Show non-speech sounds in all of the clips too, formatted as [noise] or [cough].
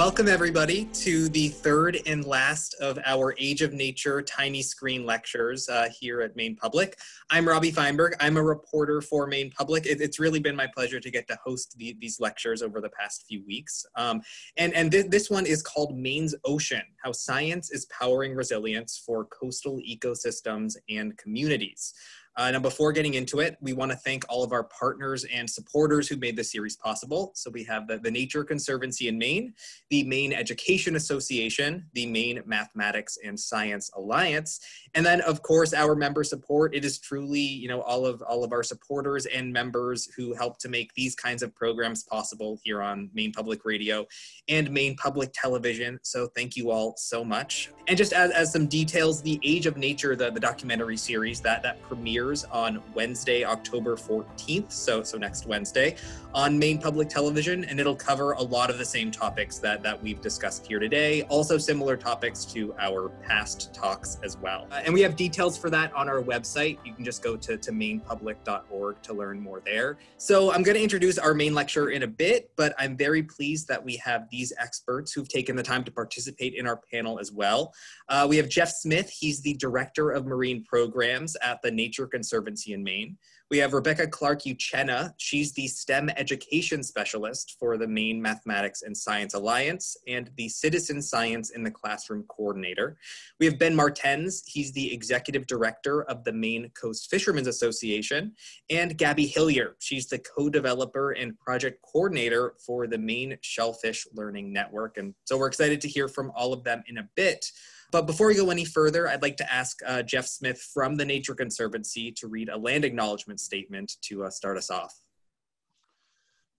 Welcome, everybody, to the third and last of our Age of Nature tiny screen lectures uh, here at Maine Public. I'm Robbie Feinberg. I'm a reporter for Maine Public. It, it's really been my pleasure to get to host the, these lectures over the past few weeks. Um, and and th this one is called Maine's Ocean How Science is Powering Resilience for Coastal Ecosystems and Communities. Uh, now, before getting into it, we want to thank all of our partners and supporters who made this series possible. So we have the, the Nature Conservancy in Maine, the Maine Education Association, the Maine Mathematics and Science Alliance, and then of course our member support. It is truly, you know, all of all of our supporters and members who help to make these kinds of programs possible here on Maine Public Radio and Maine Public Television. So thank you all so much. And just as, as some details, the Age of Nature, the, the documentary series that that premieres on Wednesday, October 14th, so so next Wednesday, on Maine Public Television, and it'll cover a lot of the same topics that that we've discussed here today. Also, similar topics to our past talks as well. Uh, and we have details for that on our website. You can just go to to mainepublic.org to learn more there. So I'm going to introduce our main lecture in a bit, but I'm very pleased that we have these experts who've taken the time to participate in our panel as well. Uh, we have Jeff Smith. He's the director of marine programs at the Nature Conservancy in Maine. We have Rebecca Clark Uchenna. She's the STEM education specialist for the Maine Mathematics and Science Alliance and the Citizen Science in the Classroom coordinator. We have Ben Martens. He's the executive director of the Maine Coast Fishermen's Association. And Gabby Hillier. She's the co-developer and project coordinator for the Maine Shellfish Learning Network. And so we're excited to hear from all of them in a bit. But before we go any further, I'd like to ask uh, Jeff Smith from the Nature Conservancy to read a land acknowledgement statement to uh, start us off.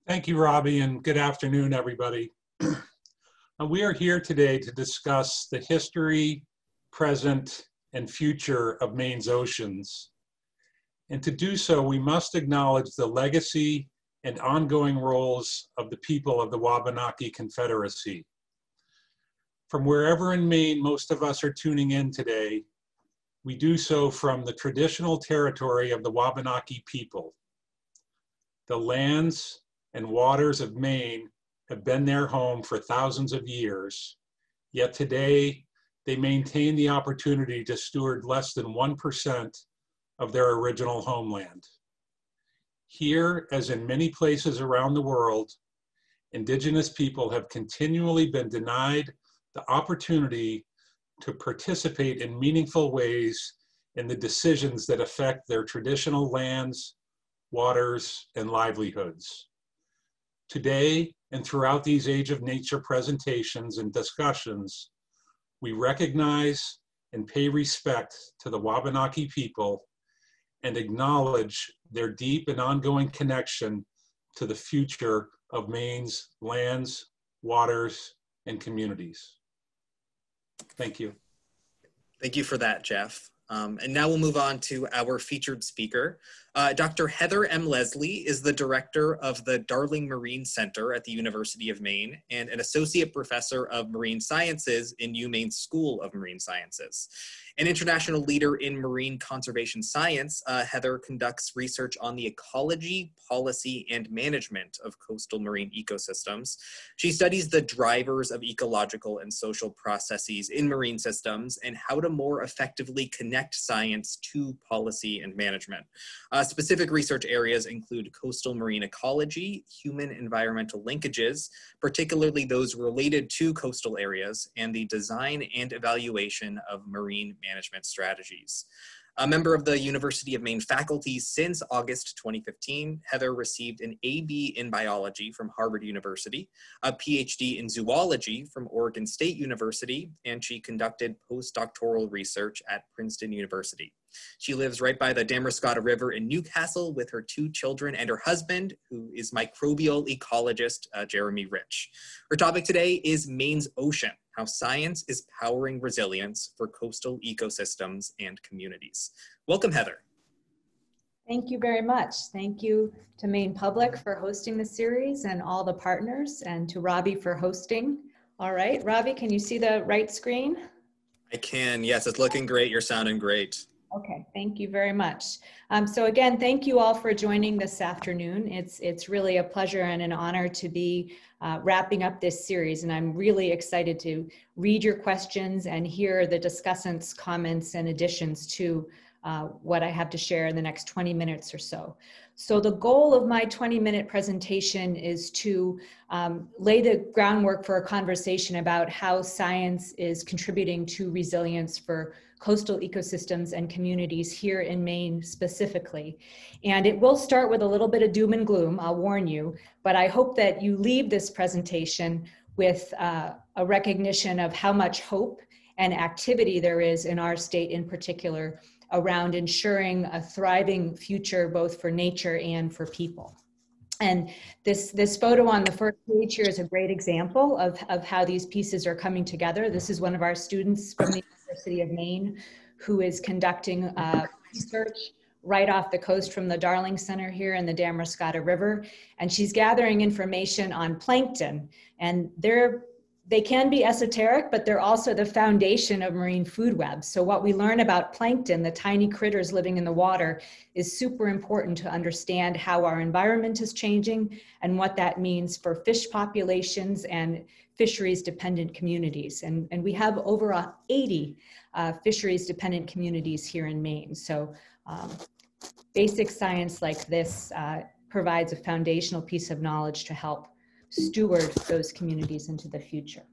Thank you, Robbie, and good afternoon, everybody. [clears throat] we are here today to discuss the history, present, and future of Maine's oceans. And to do so, we must acknowledge the legacy and ongoing roles of the people of the Wabanaki Confederacy. From wherever in Maine most of us are tuning in today, we do so from the traditional territory of the Wabanaki people. The lands and waters of Maine have been their home for thousands of years, yet today they maintain the opportunity to steward less than 1% of their original homeland. Here, as in many places around the world, indigenous people have continually been denied the opportunity to participate in meaningful ways in the decisions that affect their traditional lands, waters, and livelihoods. Today, and throughout these Age of Nature presentations and discussions, we recognize and pay respect to the Wabanaki people and acknowledge their deep and ongoing connection to the future of Maine's lands, waters, and communities. Thank you. Thank you for that, Jeff. Um, and now we'll move on to our featured speaker. Uh, Dr. Heather M. Leslie is the director of the Darling Marine Center at the University of Maine and an associate professor of marine sciences in UMaine School of Marine Sciences. An international leader in marine conservation science, uh, Heather conducts research on the ecology, policy, and management of coastal marine ecosystems. She studies the drivers of ecological and social processes in marine systems and how to more effectively connect science to policy and management. Uh, Uh, specific research areas include coastal marine ecology, human environmental linkages, particularly those related to coastal areas, and the design and evaluation of marine management strategies. A member of the University of Maine faculty since August 2015, Heather received an AB in biology from Harvard University, a PhD in zoology from Oregon State University, and she conducted postdoctoral research at Princeton University. She lives right by the Damariscotta River in Newcastle with her two children and her husband, who is microbial ecologist uh, Jeremy Rich. Her topic today is Maine's ocean, how science is powering resilience for coastal ecosystems and communities. Welcome, Heather. Thank you very much. Thank you to Maine Public for hosting the series and all the partners and to Robbie for hosting. All right, Robbie, can you see the right screen? I can, yes, it's looking great. You're sounding great. Okay, thank you very much. Um, so again, thank you all for joining this afternoon. It's, it's really a pleasure and an honor to be uh, wrapping up this series, and I'm really excited to read your questions and hear the discussants' comments and additions to uh, what I have to share in the next 20 minutes or so. So the goal of my 20 minute presentation is to um, lay the groundwork for a conversation about how science is contributing to resilience for coastal ecosystems and communities here in Maine specifically. And it will start with a little bit of doom and gloom, I'll warn you, but I hope that you leave this presentation with uh, a recognition of how much hope and activity there is in our state in particular around ensuring a thriving future both for nature and for people. And this, this photo on the first page here is a great example of, of how these pieces are coming together. This is one of our students from the University of Maine who is conducting uh, research right off the coast from the Darling Center here in the Damariscotta River. And she's gathering information on plankton. And they're they can be esoteric, but they're also the foundation of marine food webs. So what we learn about plankton, the tiny critters living in the water, is super important to understand how our environment is changing and what that means for fish populations and fisheries dependent communities. And, and we have over 80 uh, fisheries dependent communities here in Maine. So um, basic science like this uh, provides a foundational piece of knowledge to help steward those communities into the future.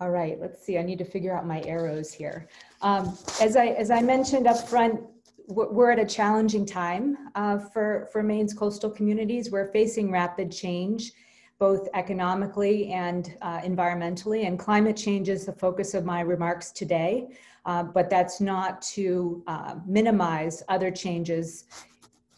All right, let's see, I need to figure out my arrows here. Um, as, I, as I mentioned up front, we're at a challenging time uh, for, for Maine's coastal communities. We're facing rapid change, both economically and uh, environmentally, and climate change is the focus of my remarks today. Uh, but that's not to uh, minimize other changes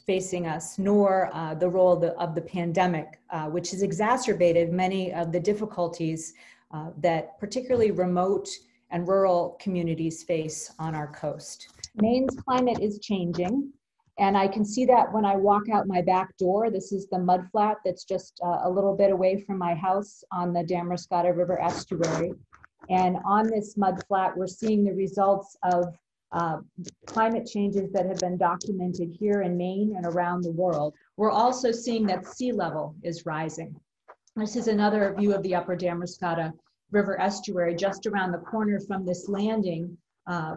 facing us, nor uh, the role of the, of the pandemic, uh, which has exacerbated many of the difficulties uh, that particularly remote and rural communities face on our coast. Maine's climate is changing, and I can see that when I walk out my back door. This is the mud flat that's just uh, a little bit away from my house on the Damariscotta River estuary. And on this mud flat, we're seeing the results of uh, climate changes that have been documented here in Maine and around the world. We're also seeing that sea level is rising. This is another view of the upper Damariscotta River estuary just around the corner from this landing. Uh,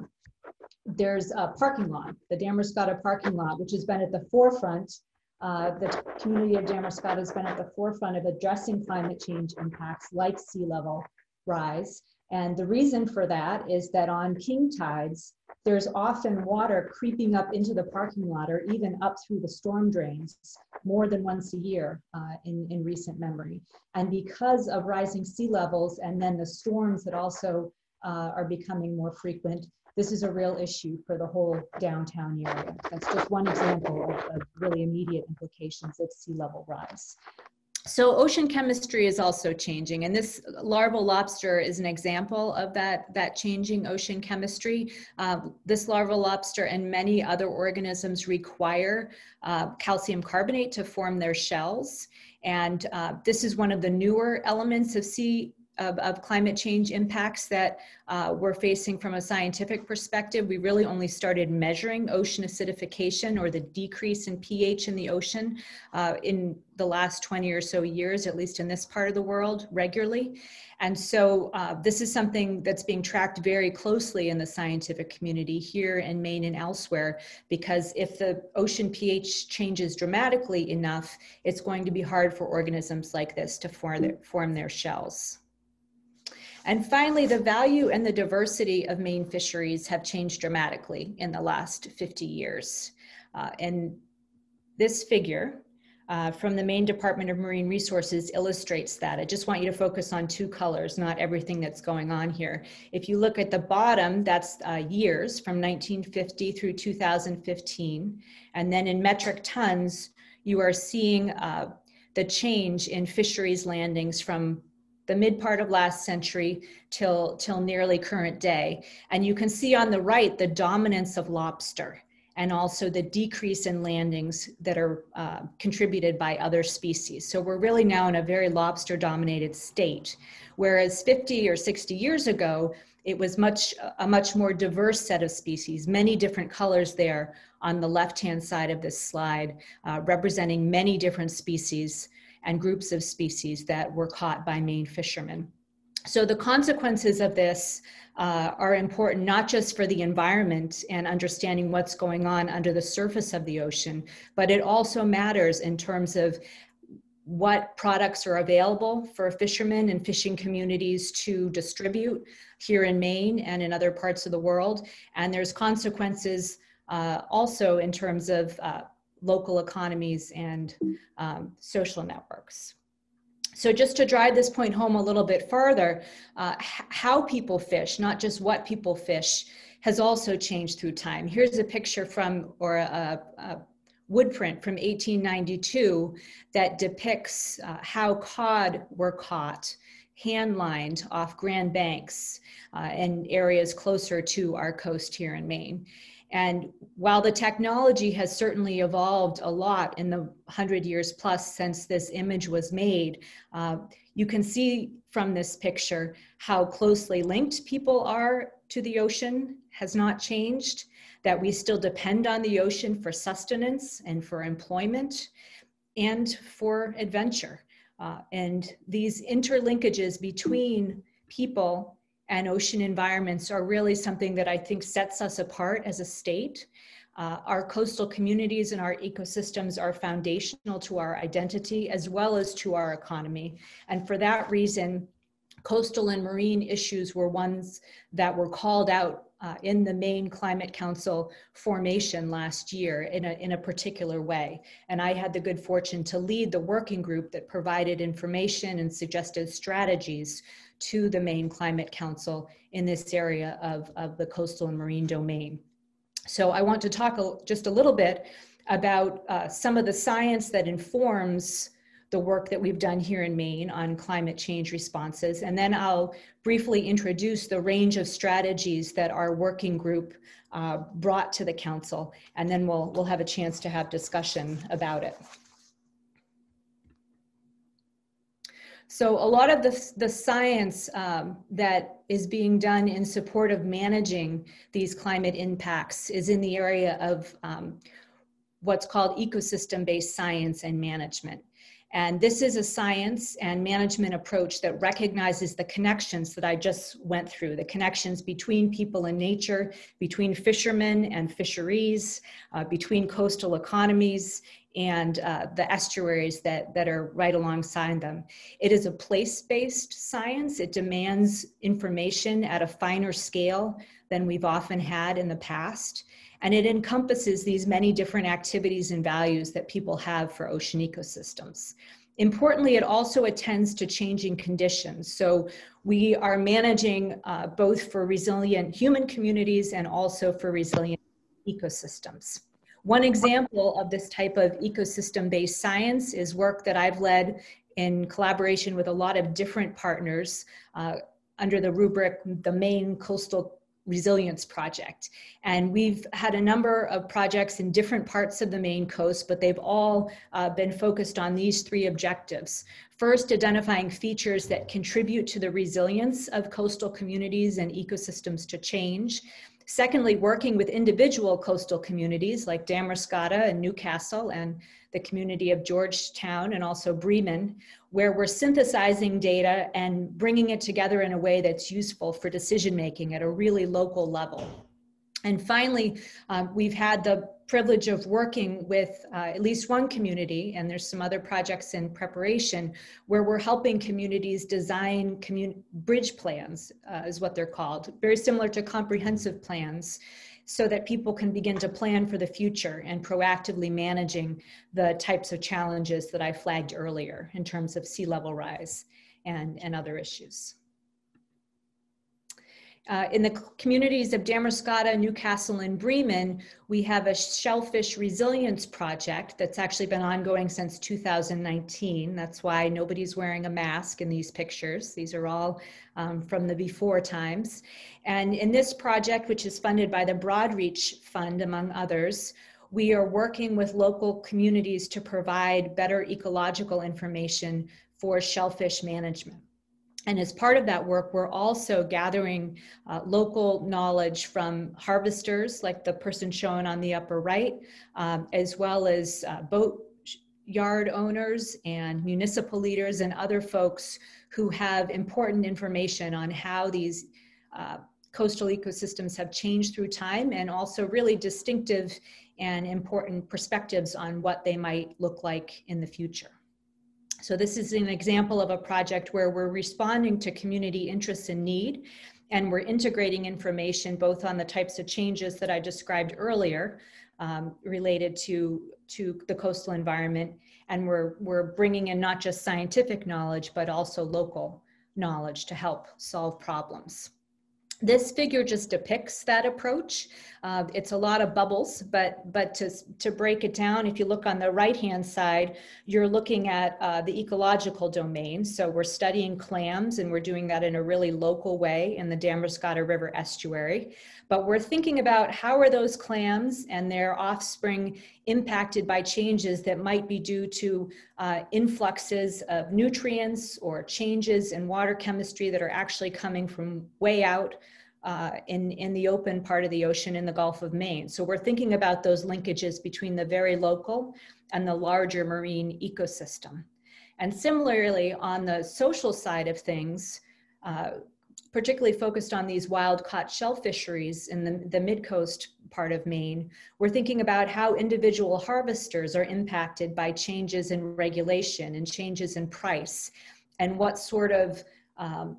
there's a parking lot, the Damariscotta parking lot, which has been at the forefront. Uh, the community of Damariscotta has been at the forefront of addressing climate change impacts like sea level rise. And the reason for that is that on king tides, there's often water creeping up into the parking lot or even up through the storm drains more than once a year uh, in, in recent memory. And because of rising sea levels and then the storms that also uh, are becoming more frequent, this is a real issue for the whole downtown area. That's just one example of, of really immediate implications of sea level rise. So ocean chemistry is also changing, and this larval lobster is an example of that, that changing ocean chemistry. Uh, this larval lobster and many other organisms require uh, calcium carbonate to form their shells. And uh, this is one of the newer elements of sea of, of climate change impacts that uh, we're facing from a scientific perspective. We really only started measuring ocean acidification or the decrease in pH in the ocean uh, in the last 20 or so years, at least in this part of the world, regularly. And so uh, this is something that's being tracked very closely in the scientific community here in Maine and elsewhere, because if the ocean pH changes dramatically enough, it's going to be hard for organisms like this to form their, form their shells. And finally, the value and the diversity of Maine fisheries have changed dramatically in the last 50 years. Uh, and this figure uh, from the Maine Department of Marine Resources illustrates that. I just want you to focus on two colors, not everything that's going on here. If you look at the bottom, that's uh, years from 1950 through 2015. And then in metric tons, you are seeing uh, the change in fisheries landings from the mid part of last century till, till nearly current day. And you can see on the right the dominance of lobster. and also the decrease in landings that are uh, contributed by other species. So we're really now in a very lobster dominated state. Whereas 50 or 60 years ago, it was much a much more diverse set of species, many different colors there on the left-hand side of this slide, uh, representing many different species and groups of species that were caught by Maine fishermen. So the consequences of this uh, are important not just for the environment and understanding what's going on under the surface of the ocean, but it also matters in terms of what products are available for fishermen and fishing communities to distribute here in Maine and in other parts of the world. And there's consequences uh, also in terms of uh, local economies and um, social networks. So just to drive this point home a little bit further, uh, how people fish, not just what people fish, has also changed through time. Here's a picture from, or a, a wood print from 1892 that depicts uh, how cod were caught hand lined off Grand Banks uh, and areas closer to our coast here in Maine. And while the technology has certainly evolved a lot in the 100 years plus since this image was made, uh, you can see from this picture how closely linked people are to the ocean has not changed, that we still depend on the ocean for sustenance and for employment and for adventure. Uh, and these interlinkages between people and ocean environments are really something that I think sets us apart as a state. Uh, our coastal communities and our ecosystems are foundational to our identity as well as to our economy. And for that reason, coastal and marine issues were ones that were called out uh, in the Maine Climate Council formation last year in a, in a particular way. And I had the good fortune to lead the working group that provided information and suggested strategies to the Maine Climate Council in this area of, of the coastal and marine domain. So I want to talk a, just a little bit about uh, some of the science that informs the work that we've done here in Maine on climate change responses. And then I'll briefly introduce the range of strategies that our working group uh, brought to the council. And then we'll, we'll have a chance to have discussion about it. So a lot of the, the science um, that is being done in support of managing these climate impacts is in the area of um, what's called ecosystem-based science and management. And this is a science and management approach that recognizes the connections that I just went through, the connections between people and nature, between fishermen and fisheries, uh, between coastal economies, and uh, the estuaries that, that are right alongside them. It is a place-based science. It demands information at a finer scale than we've often had in the past. And it encompasses these many different activities and values that people have for ocean ecosystems. Importantly, it also attends to changing conditions. So we are managing uh, both for resilient human communities and also for resilient ecosystems. One example of this type of ecosystem-based science is work that I've led in collaboration with a lot of different partners uh, under the rubric, the Maine coastal resilience project. And we've had a number of projects in different parts of the Maine coast, but they've all uh, been focused on these three objectives. First, identifying features that contribute to the resilience of coastal communities and ecosystems to change. Secondly, working with individual coastal communities like Damariscotta and Newcastle and the community of Georgetown and also Bremen, where we're synthesizing data and bringing it together in a way that's useful for decision making at a really local level. And finally, um, we've had the privilege of working with uh, at least one community, and there's some other projects in preparation, where we're helping communities design commun- bridge plans, uh, is what they're called, very similar to comprehensive plans, so that people can begin to plan for the future and proactively managing the types of challenges that I flagged earlier in terms of sea level rise and, and other issues. Uh, in the communities of Damariscotta, Newcastle, and Bremen, we have a shellfish resilience project that's actually been ongoing since 2019. That's why nobody's wearing a mask in these pictures. These are all um, from the before times. And in this project, which is funded by the Broadreach Fund, among others, we are working with local communities to provide better ecological information for shellfish management. And as part of that work, we're also gathering uh, local knowledge from harvesters, like the person shown on the upper right, um, as well as uh, boat yard owners and municipal leaders and other folks who have important information on how these uh, coastal ecosystems have changed through time and also really distinctive and important perspectives on what they might look like in the future. So this is an example of a project where we're responding to community interests and need, and we're integrating information both on the types of changes that I described earlier um, related to, to the coastal environment, and we're, we're bringing in not just scientific knowledge, but also local knowledge to help solve problems. This figure just depicts that approach. Uh, it's a lot of bubbles, but, but to, to break it down, if you look on the right-hand side, you're looking at uh, the ecological domain. So we're studying clams and we're doing that in a really local way in the Damariscotta River estuary. But we're thinking about how are those clams and their offspring impacted by changes that might be due to uh, influxes of nutrients or changes in water chemistry that are actually coming from way out uh, in, in the open part of the ocean in the Gulf of Maine. So we're thinking about those linkages between the very local and the larger marine ecosystem. And similarly, on the social side of things, uh, particularly focused on these wild caught shell fisheries in the, the mid-coast part of Maine, we're thinking about how individual harvesters are impacted by changes in regulation and changes in price, and what sort of um,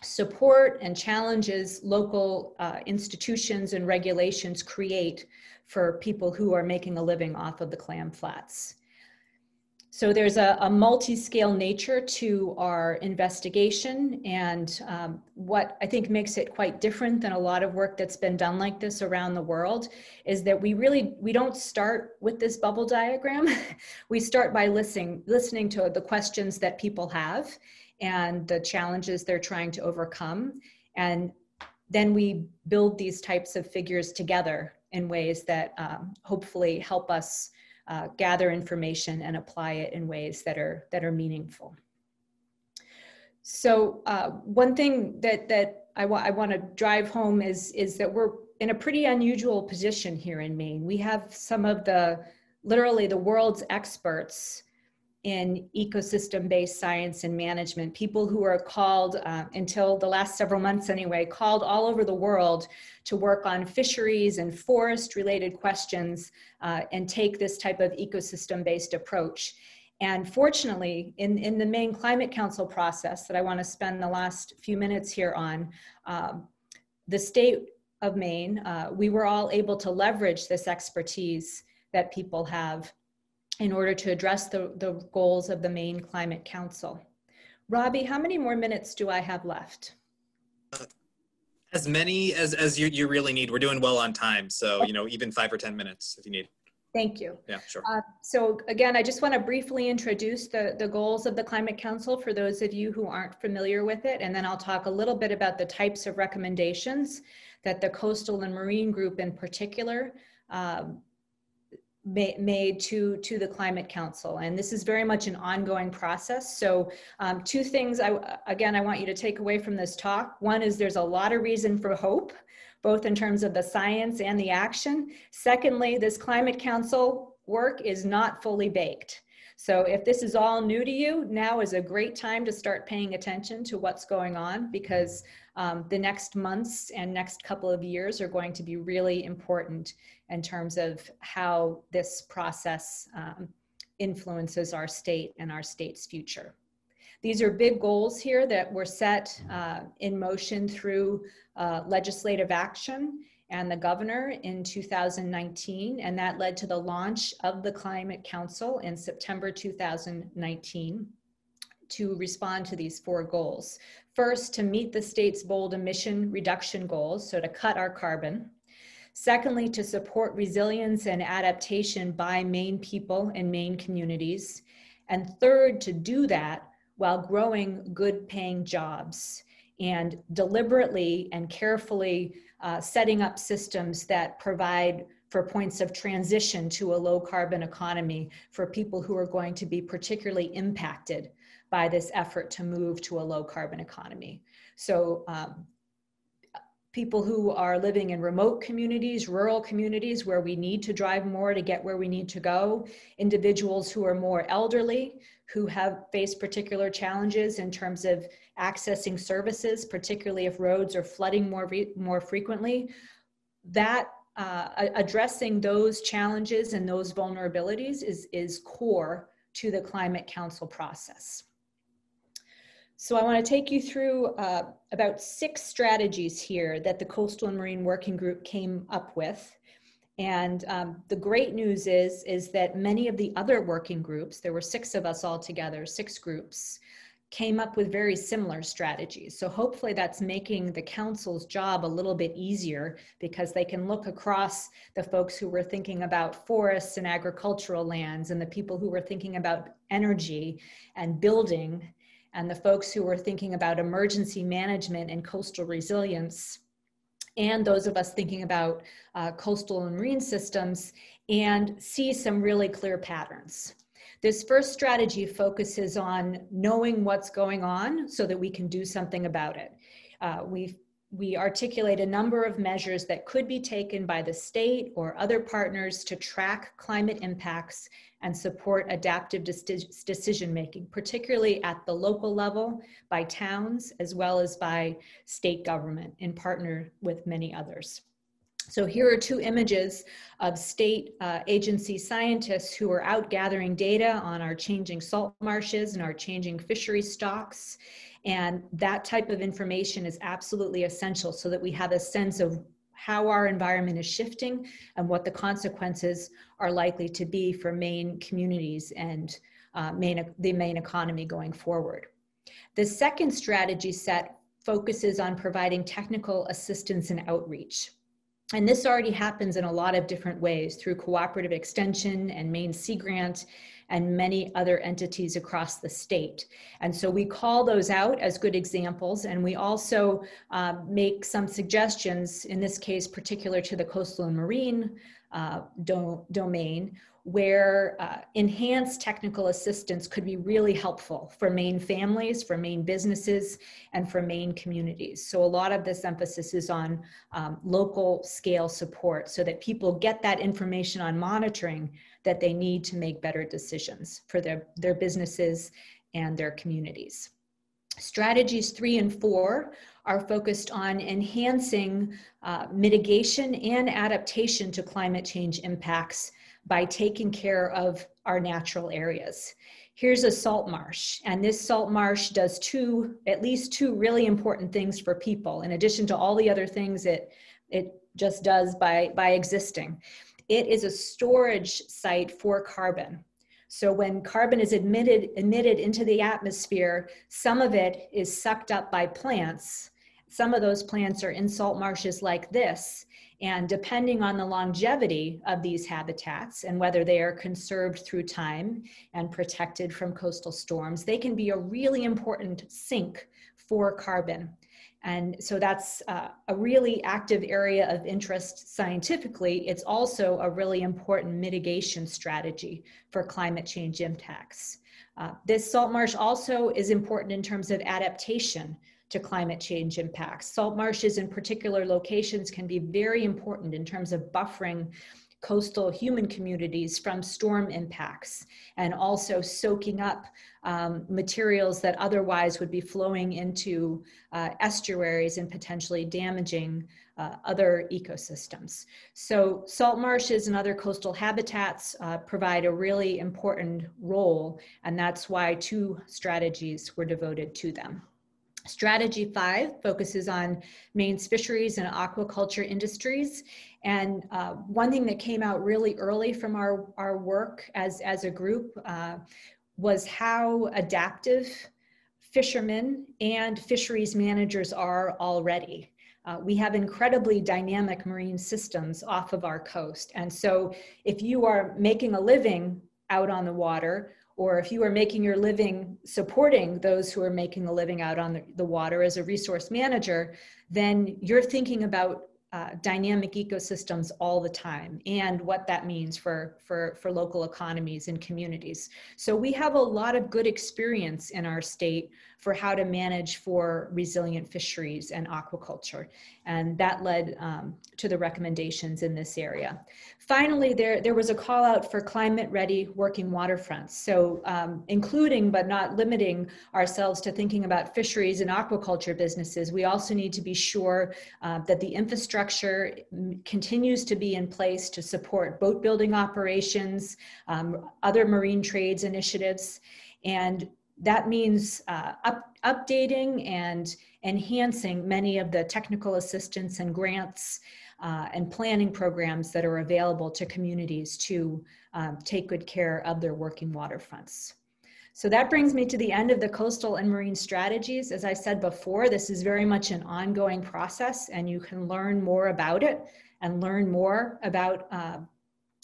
support and challenges local uh, institutions and regulations create for people who are making a living off of the clam flats. So there's a, a multi-scale nature to our investigation and um, what I think makes it quite different than a lot of work that's been done like this around the world is that we really, we don't start with this bubble diagram. [laughs] we start by listening, listening to the questions that people have and the challenges they're trying to overcome. And then we build these types of figures together in ways that um, hopefully help us uh, gather information and apply it in ways that are that are meaningful. So uh, one thing that that I, wa- I want to drive home is is that we're in a pretty unusual position here in Maine. We have some of the literally the world's experts in ecosystem based science and management, people who are called, uh, until the last several months anyway, called all over the world to work on fisheries and forest related questions uh, and take this type of ecosystem based approach. And fortunately, in, in the Maine Climate Council process that I want to spend the last few minutes here on, um, the state of Maine, uh, we were all able to leverage this expertise that people have in order to address the, the goals of the Maine Climate Council. Robbie, how many more minutes do I have left? As many as, as you, you really need. We're doing well on time. So, you know, even five or 10 minutes if you need. Thank you. Yeah, sure. Uh, so again, I just want to briefly introduce the, the goals of the Climate Council for those of you who aren't familiar with it. And then I'll talk a little bit about the types of recommendations that the Coastal and Marine Group in particular um, made to to the climate council. And this is very much an ongoing process. So um, two things i again i want you to take away from this talk. One is there's a lot of reason for hope both in terms of the science and the action. Secondly this climate council work is not fully baked. So if this is all new to you now is a great time to start paying attention to what's going on because um, the next months and next couple of years are going to be really important in terms of how this process um, influences our state and our state's future. These are big goals here that were set uh, in motion through uh, legislative action and the governor in 2019, and that led to the launch of the Climate Council in September 2019 to respond to these four goals. First, to meet the state's bold emission reduction goals, so to cut our carbon. Secondly, to support resilience and adaptation by Maine people and Maine communities. And third, to do that while growing good paying jobs and deliberately and carefully uh, setting up systems that provide for points of transition to a low carbon economy for people who are going to be particularly impacted by this effort to move to a low carbon economy. So um, people who are living in remote communities, rural communities where we need to drive more to get where we need to go, individuals who are more elderly, who have faced particular challenges in terms of accessing services, particularly if roads are flooding more, more frequently. That uh, addressing those challenges and those vulnerabilities is, is core to the Climate Council process. So I want to take you through uh, about six strategies here that the Coastal and Marine Working Group came up with. And um, the great news is, is that many of the other working groups, there were six of us all together, six groups, came up with very similar strategies. So hopefully that's making the council's job a little bit easier because they can look across the folks who were thinking about forests and agricultural lands and the people who were thinking about energy and building and the folks who were thinking about emergency management and coastal resilience and those of us thinking about uh, coastal and marine systems and see some really clear patterns. This first strategy focuses on knowing what's going on so that we can do something about it. Uh, we we articulate a number of measures that could be taken by the state or other partners to track climate impacts and support adaptive decision making, particularly at the local level by towns as well as by state government in partner with many others. So here are two images of state uh, agency scientists who are out gathering data on our changing salt marshes and our changing fishery stocks. And that type of information is absolutely essential so that we have a sense of how our environment is shifting and what the consequences are likely to be for Maine communities and uh, Maine, the Maine economy going forward. The second strategy set focuses on providing technical assistance and outreach. And this already happens in a lot of different ways through cooperative extension and Maine Sea Grant and many other entities across the state. And so we call those out as good examples, and we also uh, make some suggestions, in this case, particular to the coastal and marine uh, do domain, where uh, enhanced technical assistance could be really helpful for Maine families, for Maine businesses, and for Maine communities. So a lot of this emphasis is on um, local scale support so that people get that information on monitoring that they need to make better decisions for their, their businesses and their communities. Strategies three and four are focused on enhancing uh, mitigation and adaptation to climate change impacts by taking care of our natural areas. Here's a salt marsh, and this salt marsh does two, at least two really important things for people, in addition to all the other things it, it just does by, by existing. It is a storage site for carbon. So when carbon is emitted, emitted into the atmosphere, some of it is sucked up by plants. Some of those plants are in salt marshes like this, and depending on the longevity of these habitats and whether they are conserved through time and protected from coastal storms, they can be a really important sink for carbon. And so that's uh, a really active area of interest scientifically. It's also a really important mitigation strategy for climate change impacts. Uh, this salt marsh also is important in terms of adaptation to climate change impacts. Salt marshes in particular locations can be very important in terms of buffering coastal human communities from storm impacts and also soaking up um, materials that otherwise would be flowing into uh, estuaries and potentially damaging uh, other ecosystems. So salt marshes and other coastal habitats uh, provide a really important role and that's why two strategies were devoted to them. Strategy five focuses on Maine's fisheries and aquaculture industries. And uh, one thing that came out really early from our, our work as, as a group uh, was how adaptive fishermen and fisheries managers are already. Uh, we have incredibly dynamic marine systems off of our coast. And so if you are making a living out on the water, or if you are making your living supporting those who are making a living out on the, the water as a resource manager, then you're thinking about uh, dynamic ecosystems all the time and what that means for, for, for local economies and communities. So we have a lot of good experience in our state for how to manage for resilient fisheries and aquaculture. And that led um, to the recommendations in this area. Finally, there, there was a call out for climate ready working waterfronts. So um, including but not limiting ourselves to thinking about fisheries and aquaculture businesses, we also need to be sure uh, that the infrastructure continues to be in place to support boat building operations, um, other marine trades initiatives, and that means uh, up, updating and enhancing many of the technical assistance and grants uh, and planning programs that are available to communities to um, take good care of their working waterfronts. So that brings me to the end of the coastal and marine strategies. As I said before, this is very much an ongoing process and you can learn more about it and learn more about uh,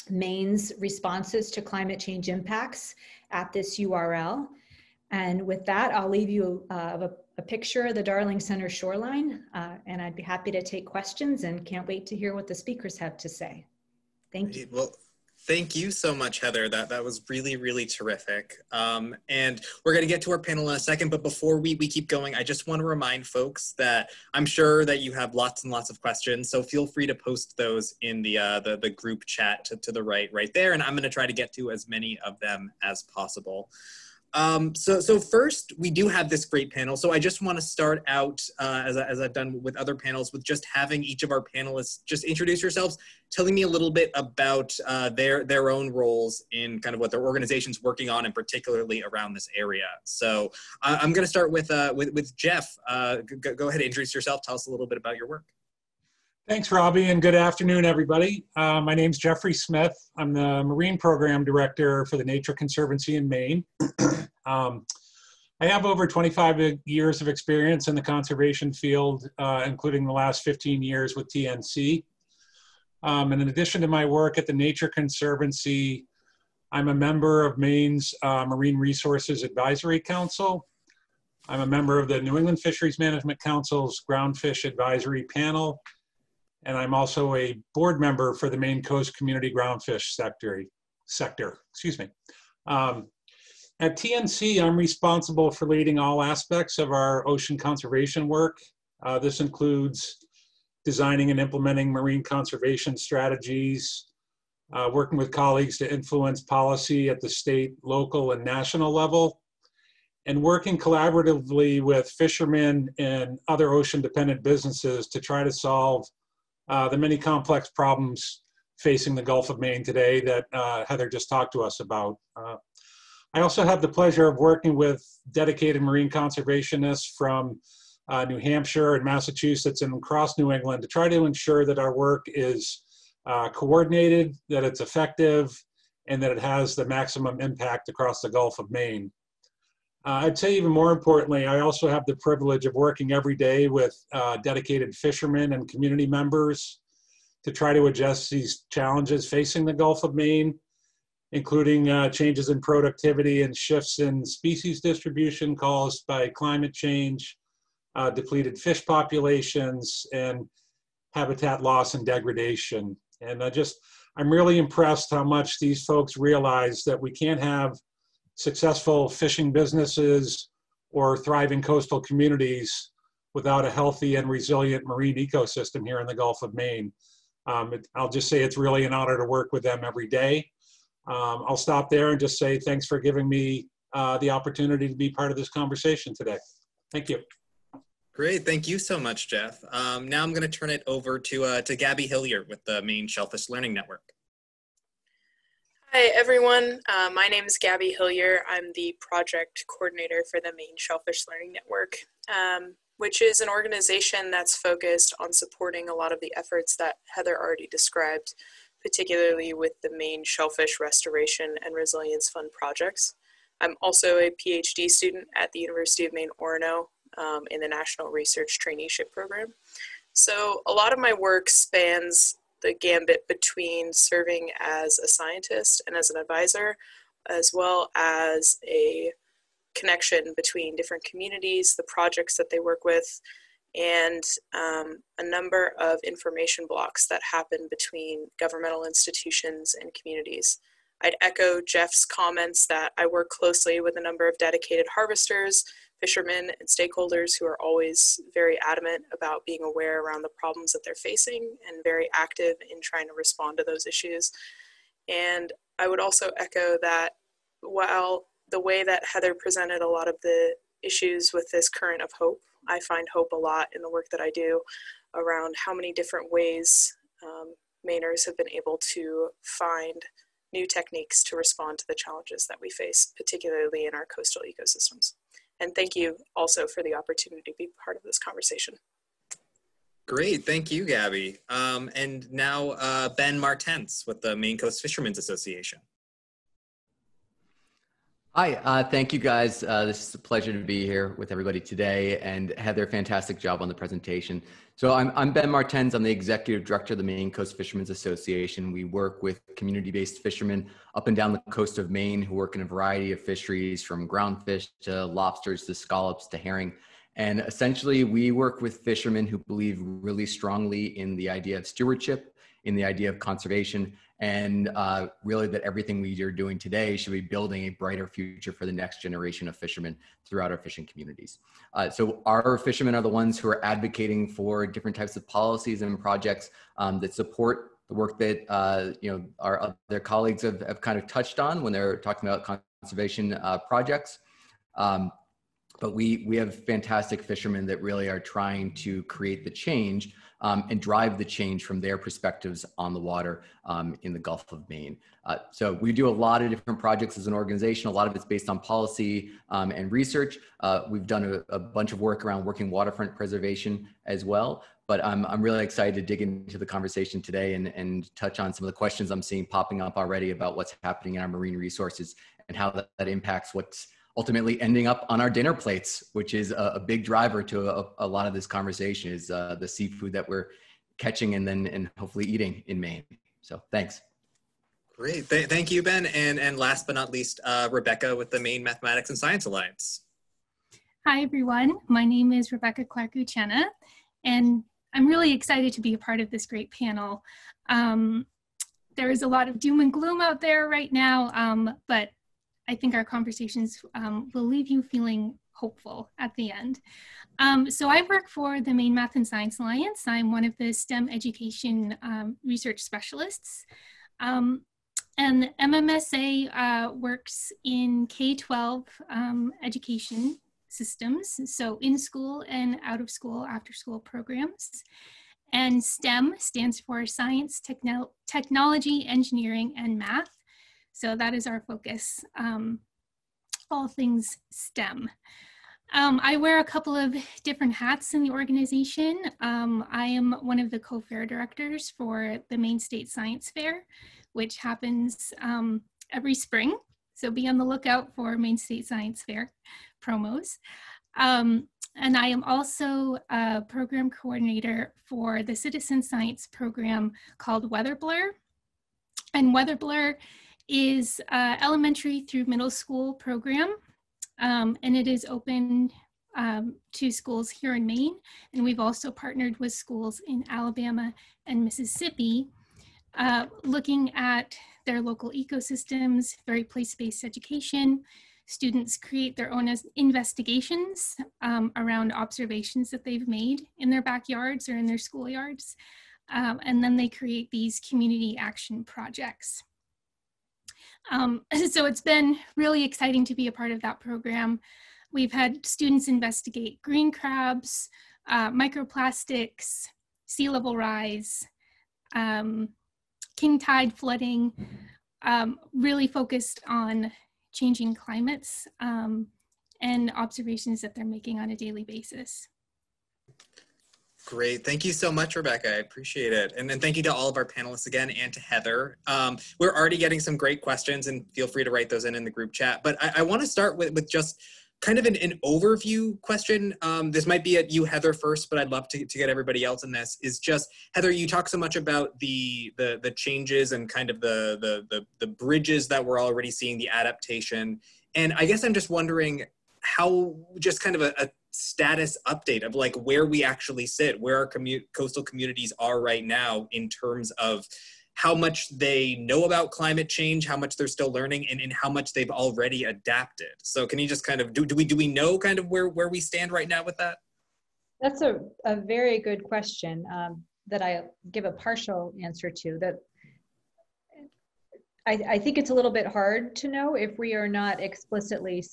Maine's responses to climate change impacts at this URL. And with that, I'll leave you uh, a, a, picture of the Darling Center shoreline, uh, and I'd be happy to take questions and can't wait to hear what the speakers have to say. Thank you. Well, thank you so much, Heather. That, that was really, really terrific. Um, and we're going to get to our panel in a second, but before we, we keep going, I just want to remind folks that I'm sure that you have lots and lots of questions, so feel free to post those in the, uh, the, the group chat to, to the right, right there, and I'm going to try to get to as many of them as possible. Um, so, so first, we do have this great panel. So I just want to start out, uh, as, I, as I've done with other panels, with just having each of our panelists just introduce yourselves, telling me a little bit about uh, their, their own roles in kind of what their organization's working on, and particularly around this area. So uh, I'm going to start with, uh, with, with Jeff. Uh, go, go ahead, introduce yourself. Tell us a little bit about your work. Thanks, Robbie, and good afternoon, everybody. Uh, my name is Jeffrey Smith. I'm the Marine Program Director for the Nature Conservancy in Maine. [clears throat] um, I have over 25 years of experience in the conservation field, uh, including the last 15 years with TNC. Um, and in addition to my work at the Nature Conservancy, I'm a member of Maine's uh, Marine Resources Advisory Council. I'm a member of the New England Fisheries Management Council's Groundfish Advisory Panel, and I'm also a board member for the Maine Coast Community Groundfish sector. Sector, excuse me. Um, at TNC, I'm responsible for leading all aspects of our ocean conservation work. Uh, this includes designing and implementing marine conservation strategies, uh, working with colleagues to influence policy at the state, local, and national level, and working collaboratively with fishermen and other ocean dependent businesses to try to solve uh, the many complex problems facing the Gulf of Maine today that uh, Heather just talked to us about. Uh, I also have the pleasure of working with dedicated marine conservationists from uh, New Hampshire and Massachusetts and across New England to try to ensure that our work is uh, coordinated, that it's effective, and that it has the maximum impact across the Gulf of Maine. Uh, I'd say even more importantly, I also have the privilege of working every day with uh, dedicated fishermen and community members to try to address these challenges facing the Gulf of Maine, including uh, changes in productivity and shifts in species distribution caused by climate change, uh, depleted fish populations, and habitat loss and degradation. And I just, I'm really impressed how much these folks realize that we can't have successful fishing businesses or thriving coastal communities without a healthy and resilient marine ecosystem here in the Gulf of Maine. Um, it, I'll just say it's really an honor to work with them every day. Um, I'll stop there and just say thanks for giving me uh, the opportunity to be part of this conversation today. Thank you. Great, thank you so much, Jeff. Um, now I'm going to turn it over to uh, to Gabby Hillier with the Maine Shellfish Learning Network. Hi, everyone. Uh, my name is Gabby Hillier. I'm the project coordinator for the Maine Shellfish Learning Network, um, which is an organization that's focused on supporting a lot of the efforts that Heather already described, particularly with the Maine Shellfish Restoration and Resilience Fund projects. I'm also a PhD student at the University of Maine Orono um, in the National Research Traineeship Program. So a lot of my work spans the gambit between serving as a scientist and as an advisor, as well as a connection between different communities, the projects that they work with, and um, a number of information blocks that happen between governmental institutions and communities. I'd echo Jeff's comments that I work closely with a number of dedicated harvesters, fishermen, and stakeholders who are always very adamant about being aware around the problems that they're facing and very active in trying to respond to those issues. And I would also echo that while the way that Heather presented a lot of the issues with this current of hope, I find hope a lot in the work that I do around how many different ways um, Mainers have been able to find new techniques to respond to the challenges that we face, particularly in our coastal ecosystems. And thank you also for the opportunity to be part of this conversation. Great, thank you, Gabby. Um, and now uh, Ben Martens with the Maine Coast Fishermen's Association. Hi, uh, thank you guys. Uh, this is a pleasure to be here with everybody today. And Heather, fantastic job on the presentation. So I'm, I'm Ben Martens. I'm the Executive Director of the Maine Coast Fishermen's Association. We work with community-based fishermen up and down the coast of Maine who work in a variety of fisheries from groundfish to lobsters to scallops to herring. And essentially we work with fishermen who believe really strongly in the idea of stewardship, in the idea of conservation, and uh, really that everything we are doing today should be building a brighter future for the next generation of fishermen throughout our fishing communities. Uh, so our fishermen are the ones who are advocating for different types of policies and projects um, that support the work that uh, you know our other colleagues have, have kind of touched on when they're talking about conservation uh, projects. Um, but we we have fantastic fishermen that really are trying to create the change um, and drive the change from their perspectives on the water um, in the Gulf of Maine. Uh, so we do a lot of different projects as an organization. A lot of it's based on policy um, and research. Uh, we've done a, a, bunch of work around working waterfront preservation as well. But I'm, I'm really excited to dig into the conversation today and, and touch on some of the questions I'm seeing popping up already about what's happening in our marine resources and how that, that impacts what's ultimately ending up on our dinner plates, which is a, a big driver to a, a, lot of this conversation is uh, the seafood that we're catching and then and hopefully eating in Maine. So thanks. Great, Th thank you, Ben. And and last but not least, uh, Rebecca with the Maine Mathematics and Science Alliance. Hi everyone, my name is Rebecca Clark Uchenna, and I'm really excited to be a part of this great panel. Um, there is a lot of doom and gloom out there right now, um, but I think our conversations um, will leave you feeling hopeful at the end. Um, so I work for the Maine Math and Science Alliance. I'm one of the STEM education um, research specialists. Um, and MMSA uh, works in K-12 um, education systems, so in school and out of school, after school programs. And STEM stands for science, techno technology, engineering, and math. So that is our focus, um, all things STEM. Um, I wear a couple of different hats in the organization. Um, I am one of the co-fair directors for the Maine State Science Fair, which happens um, every spring. So be on the lookout for Maine State Science Fair promos. Um, and I am also a program coordinator for the citizen science program called Weather Blur. And Weather Blur is uh, elementary through middle school program, um, and it is open um, to schools here in Maine. And we've also partnered with schools in Alabama and Mississippi, uh, looking at their local ecosystems, very place-based education. Students create their own investigations um, around observations that they've made in their backyards or in their schoolyards. Um, and then they create these community action projects. Um, [laughs] so it's been really exciting to be a part of that program. We've had students investigate green crabs, uh, microplastics, sea level rise, um, king tide flooding, um, really focused on changing climates um, and observations that they're making on a daily basis. Great. Thank you so much, Rebecca. I appreciate it. And then thank you to all of our panelists again and to Heather. Um, we're already getting some great questions and feel free to write those in in the group chat. But I, I want to start with, with just kind of an, an overview question. Um, this might be at you, Heather, first, but I'd love to, to get everybody else in this. Is just Heather, you talk so much about the the the changes and kind of the the the, the bridges that we're already seeing, the adaptation. And I guess I'm just wondering how just kind of a, a status update of like where we actually sit, where our commu- coastal communities are right now in terms of how much they know about climate change, how much they're still learning, and, and how much they've already adapted. So can you just kind of do, do we do we know kind of where where we stand right now with that? That's a, a very good question um, that I give a partial answer to. That I, I think it's a little bit hard to know if we are not explicitly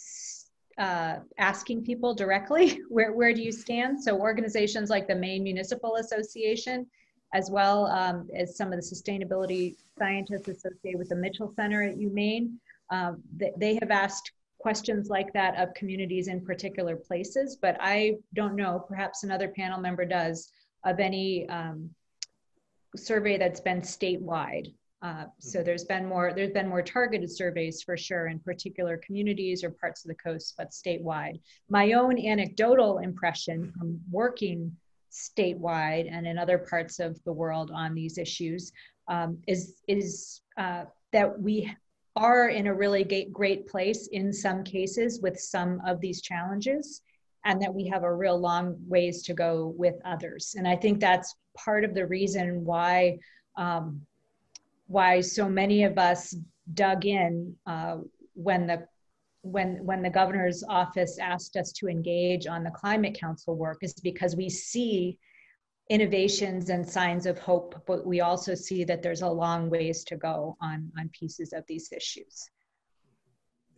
uh, asking people directly [laughs] where where do you stand. So organizations like the Maine Municipal Association as well um, as some of the sustainability scientists associated with the Mitchell Center at UMaine. Um, they, they have asked questions like that of communities in particular places, but I don't know, perhaps another panel member does, of any um, survey that's been statewide. Uh, so mm-hmm. there's been more there's been more targeted surveys for sure in particular communities or parts of the coast, but statewide. My own anecdotal impression from working statewide and in other parts of the world on these issues um, is is uh, that we are in a really great place in some cases with some of these challenges and that we have a real long ways to go with others and i think that's part of the reason why um, why so many of us dug in uh, when the when when the governor's office asked us to engage on the climate council work is because we see innovations and signs of hope but we also see that there's a long ways to go on on pieces of these issues.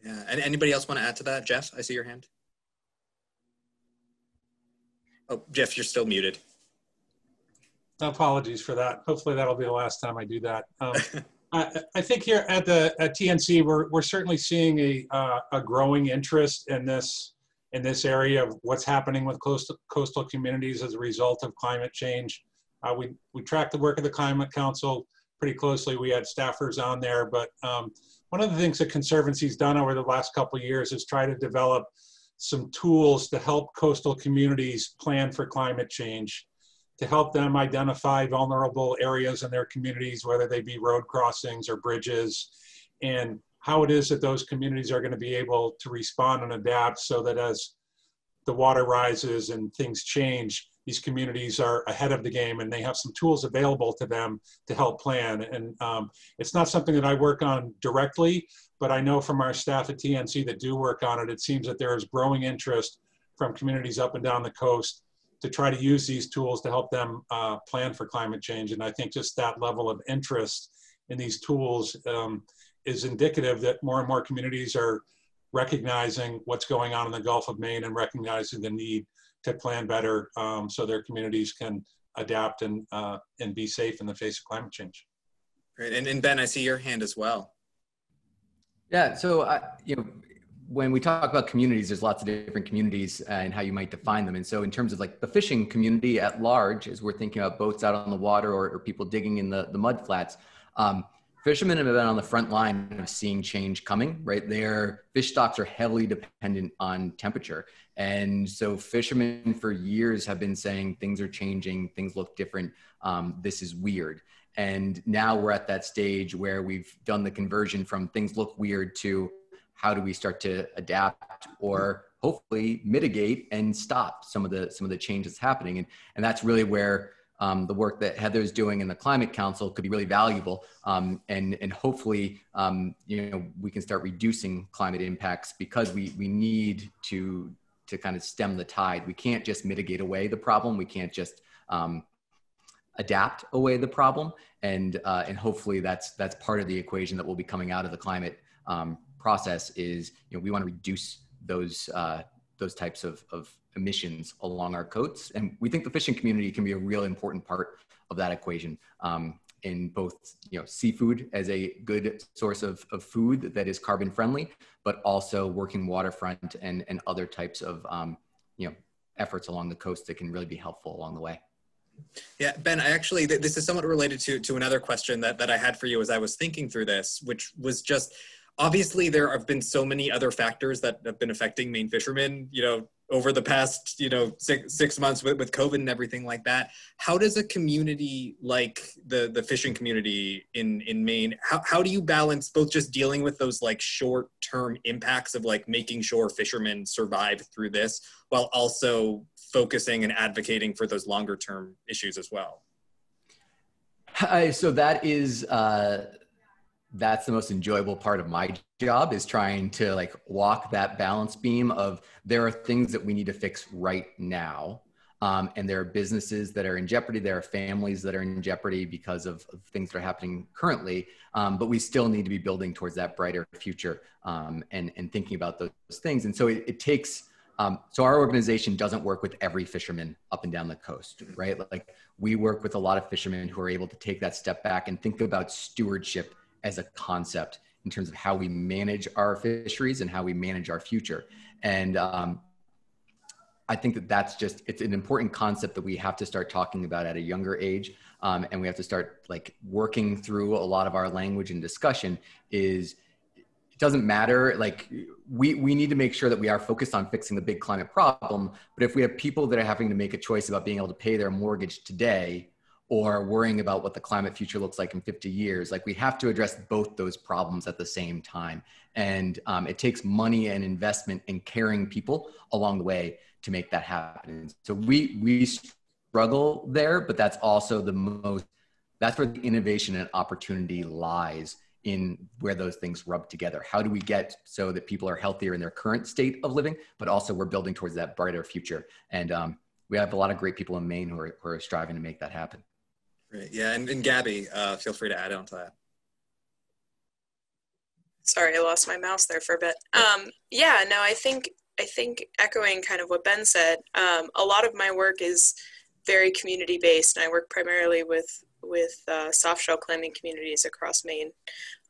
Yeah and anybody else want to add to that? Jeff i see your hand. Oh jeff you're still muted apologies for that hopefully that'll be the last time i do that um, [laughs] I, I think here at the at TNC, we're, we're certainly seeing a, uh, a growing interest in this in this area of what's happening with coastal, coastal communities as a result of climate change. Uh, we, we track the work of the Climate Council pretty closely. We had staffers on there, but um, one of the things that Conservancy's done over the last couple of years is try to develop some tools to help coastal communities plan for climate change to help them identify vulnerable areas in their communities, whether they be road crossings or bridges, and how it is that those communities are going to be able to respond and adapt so that as the water rises and things change, these communities are ahead of the game and they have some tools available to them to help plan. And um, it's not something that I work on directly, but I know from our staff at TNC that do work on it, it seems that there is growing interest from communities up and down the coast to try to use these tools to help them uh, plan for climate change. And I think just that level of interest in these tools um, is indicative that more and more communities are recognizing what's going on in the Gulf of Maine and recognizing the need to plan better um, so their communities can adapt and, uh, and be safe in the face of climate change. Great. And, and Ben, I see your hand as well. Yeah, so uh, you know, when we talk about communities, there's lots of different communities and how you might define them. And so, in terms of like the fishing community at large, as we're thinking about boats out on the water or, or people digging in the, the mud flats, um, fishermen have been on the front line of seeing change coming, right? Their fish stocks are heavily dependent on temperature. And so, fishermen for years have been saying things are changing, things look different, um, this is weird. And now we're at that stage where we've done the conversion from things look weird to how do we start to adapt or hopefully mitigate and stop some of the some of the changes happening and and that's really where um, the work that Heather's doing in the Climate Council could be really valuable, um, and and hopefully, um, you know, we can start reducing climate impacts because we we need to to kind of stem the tide. We can't just mitigate away the problem. We can't just um, adapt away the problem, and uh, and hopefully that's that's part of the equation that will be coming out of the climate um, process is you know we want to reduce those uh, those types of, of emissions along our coasts. And we think the fishing community can be a real important part of that equation um, in both you know seafood as a good source of, of food that is carbon friendly but also working waterfront and, and other types of um, you know efforts along the coast that can really be helpful along the way. Yeah, Ben, I actually, this is somewhat related to, to another question that, that I had for you as I was thinking through this, which was just, obviously there have been so many other factors that have been affecting Maine fishermen, you know, over the past, you know, six, six months with, with COVID and everything like that. How does a community like the, the fishing community in, in Maine, how, how do you balance both just dealing with those like short term impacts of like making sure fishermen survive through this while also focusing and advocating for those longer term issues as well? Hi, so that is uh, that's the most enjoyable part of my job is trying to like walk that balance beam of there are things that we need to fix right now um, and there are businesses that are in jeopardy there are families that are in jeopardy because of, of things that are happening currently um, but we still need to be building towards that brighter future um, and, and thinking about those, things and so it, it takes um, so our organization doesn't work with every fisherman up and down the coast, right? Like we work with a lot of fishermen who are able to take that step back and think about stewardship as a concept in terms of how we manage our fisheries and how we manage our future. And um, I think that that's just it's an important concept that we have to start talking about at a younger age, um, and we have to start like working through a lot of our language and discussion. Is it doesn't matter like we we need to make sure that we are focused on fixing the big climate problem. But if we have people that are having to make a choice about being able to pay their mortgage today or worrying about what the climate future looks like in 50 years. Like we have to address both those problems at the same time. And um, it takes money and investment and caring people along the way to make that happen. So we, we struggle there, but that's also the most, that's where the innovation and opportunity lies in where those things rub together. How do we get so that people are healthier in their current state of living, but also we're building towards that brighter future. And um, we have a lot of great people in Maine who are, who are striving to make that happen. Great. Yeah, and, and Gabby, uh, feel free to add on to that. Sorry, I lost my mouse there for a bit. Um, yeah, no, I think I think echoing kind of what Ben said, um, a lot of my work is very community based, and I work primarily with with uh, soft shell clamming communities across Maine.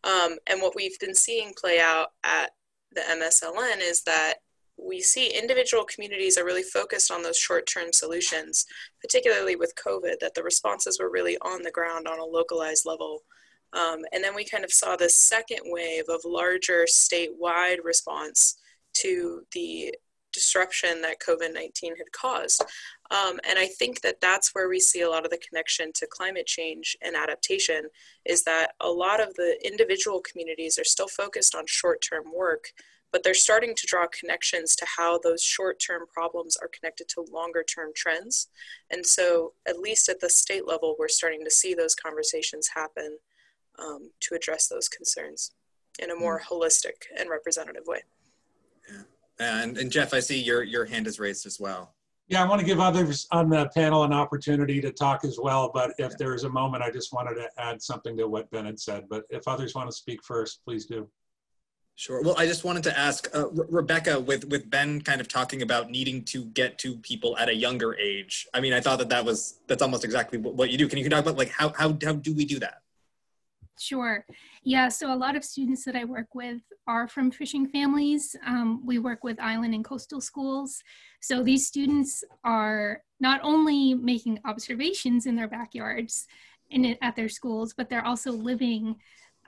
Um, and what we've been seeing play out at the MSLN is that we see individual communities are really focused on those short-term solutions, particularly with COVID, that the responses were really on the ground on a localized level. Um, and then we kind of saw this second wave of larger statewide response to the disruption that COVID-19 had caused. Um, and I think that that's where we see a lot of the connection to climate change and adaptation is that a lot of the individual communities are still focused on short-term work, but they're starting to draw connections to how those short term problems are connected to longer term trends. And so, at least at the state level, we're starting to see those conversations happen um, to address those concerns in a more mm. holistic and representative way. Yeah. And, and Jeff, I see your, your hand is raised as well. Yeah, I want to give others on the panel an opportunity to talk as well, but if yeah. there is a moment, I just wanted to add something to what Ben had said. But if others want to speak first, please do. Sure. Well, I just wanted to ask uh, Re Rebecca, with with Ben kind of talking about needing to get to people at a younger age. I mean, I thought that that was that's almost exactly what, you do. Can you talk about like how how how do we do that? Sure. Yeah. So a lot of students that I work with are from fishing families. Um, we work with island and coastal schools. So these students are not only making observations in their backyards and at their schools, but they're also living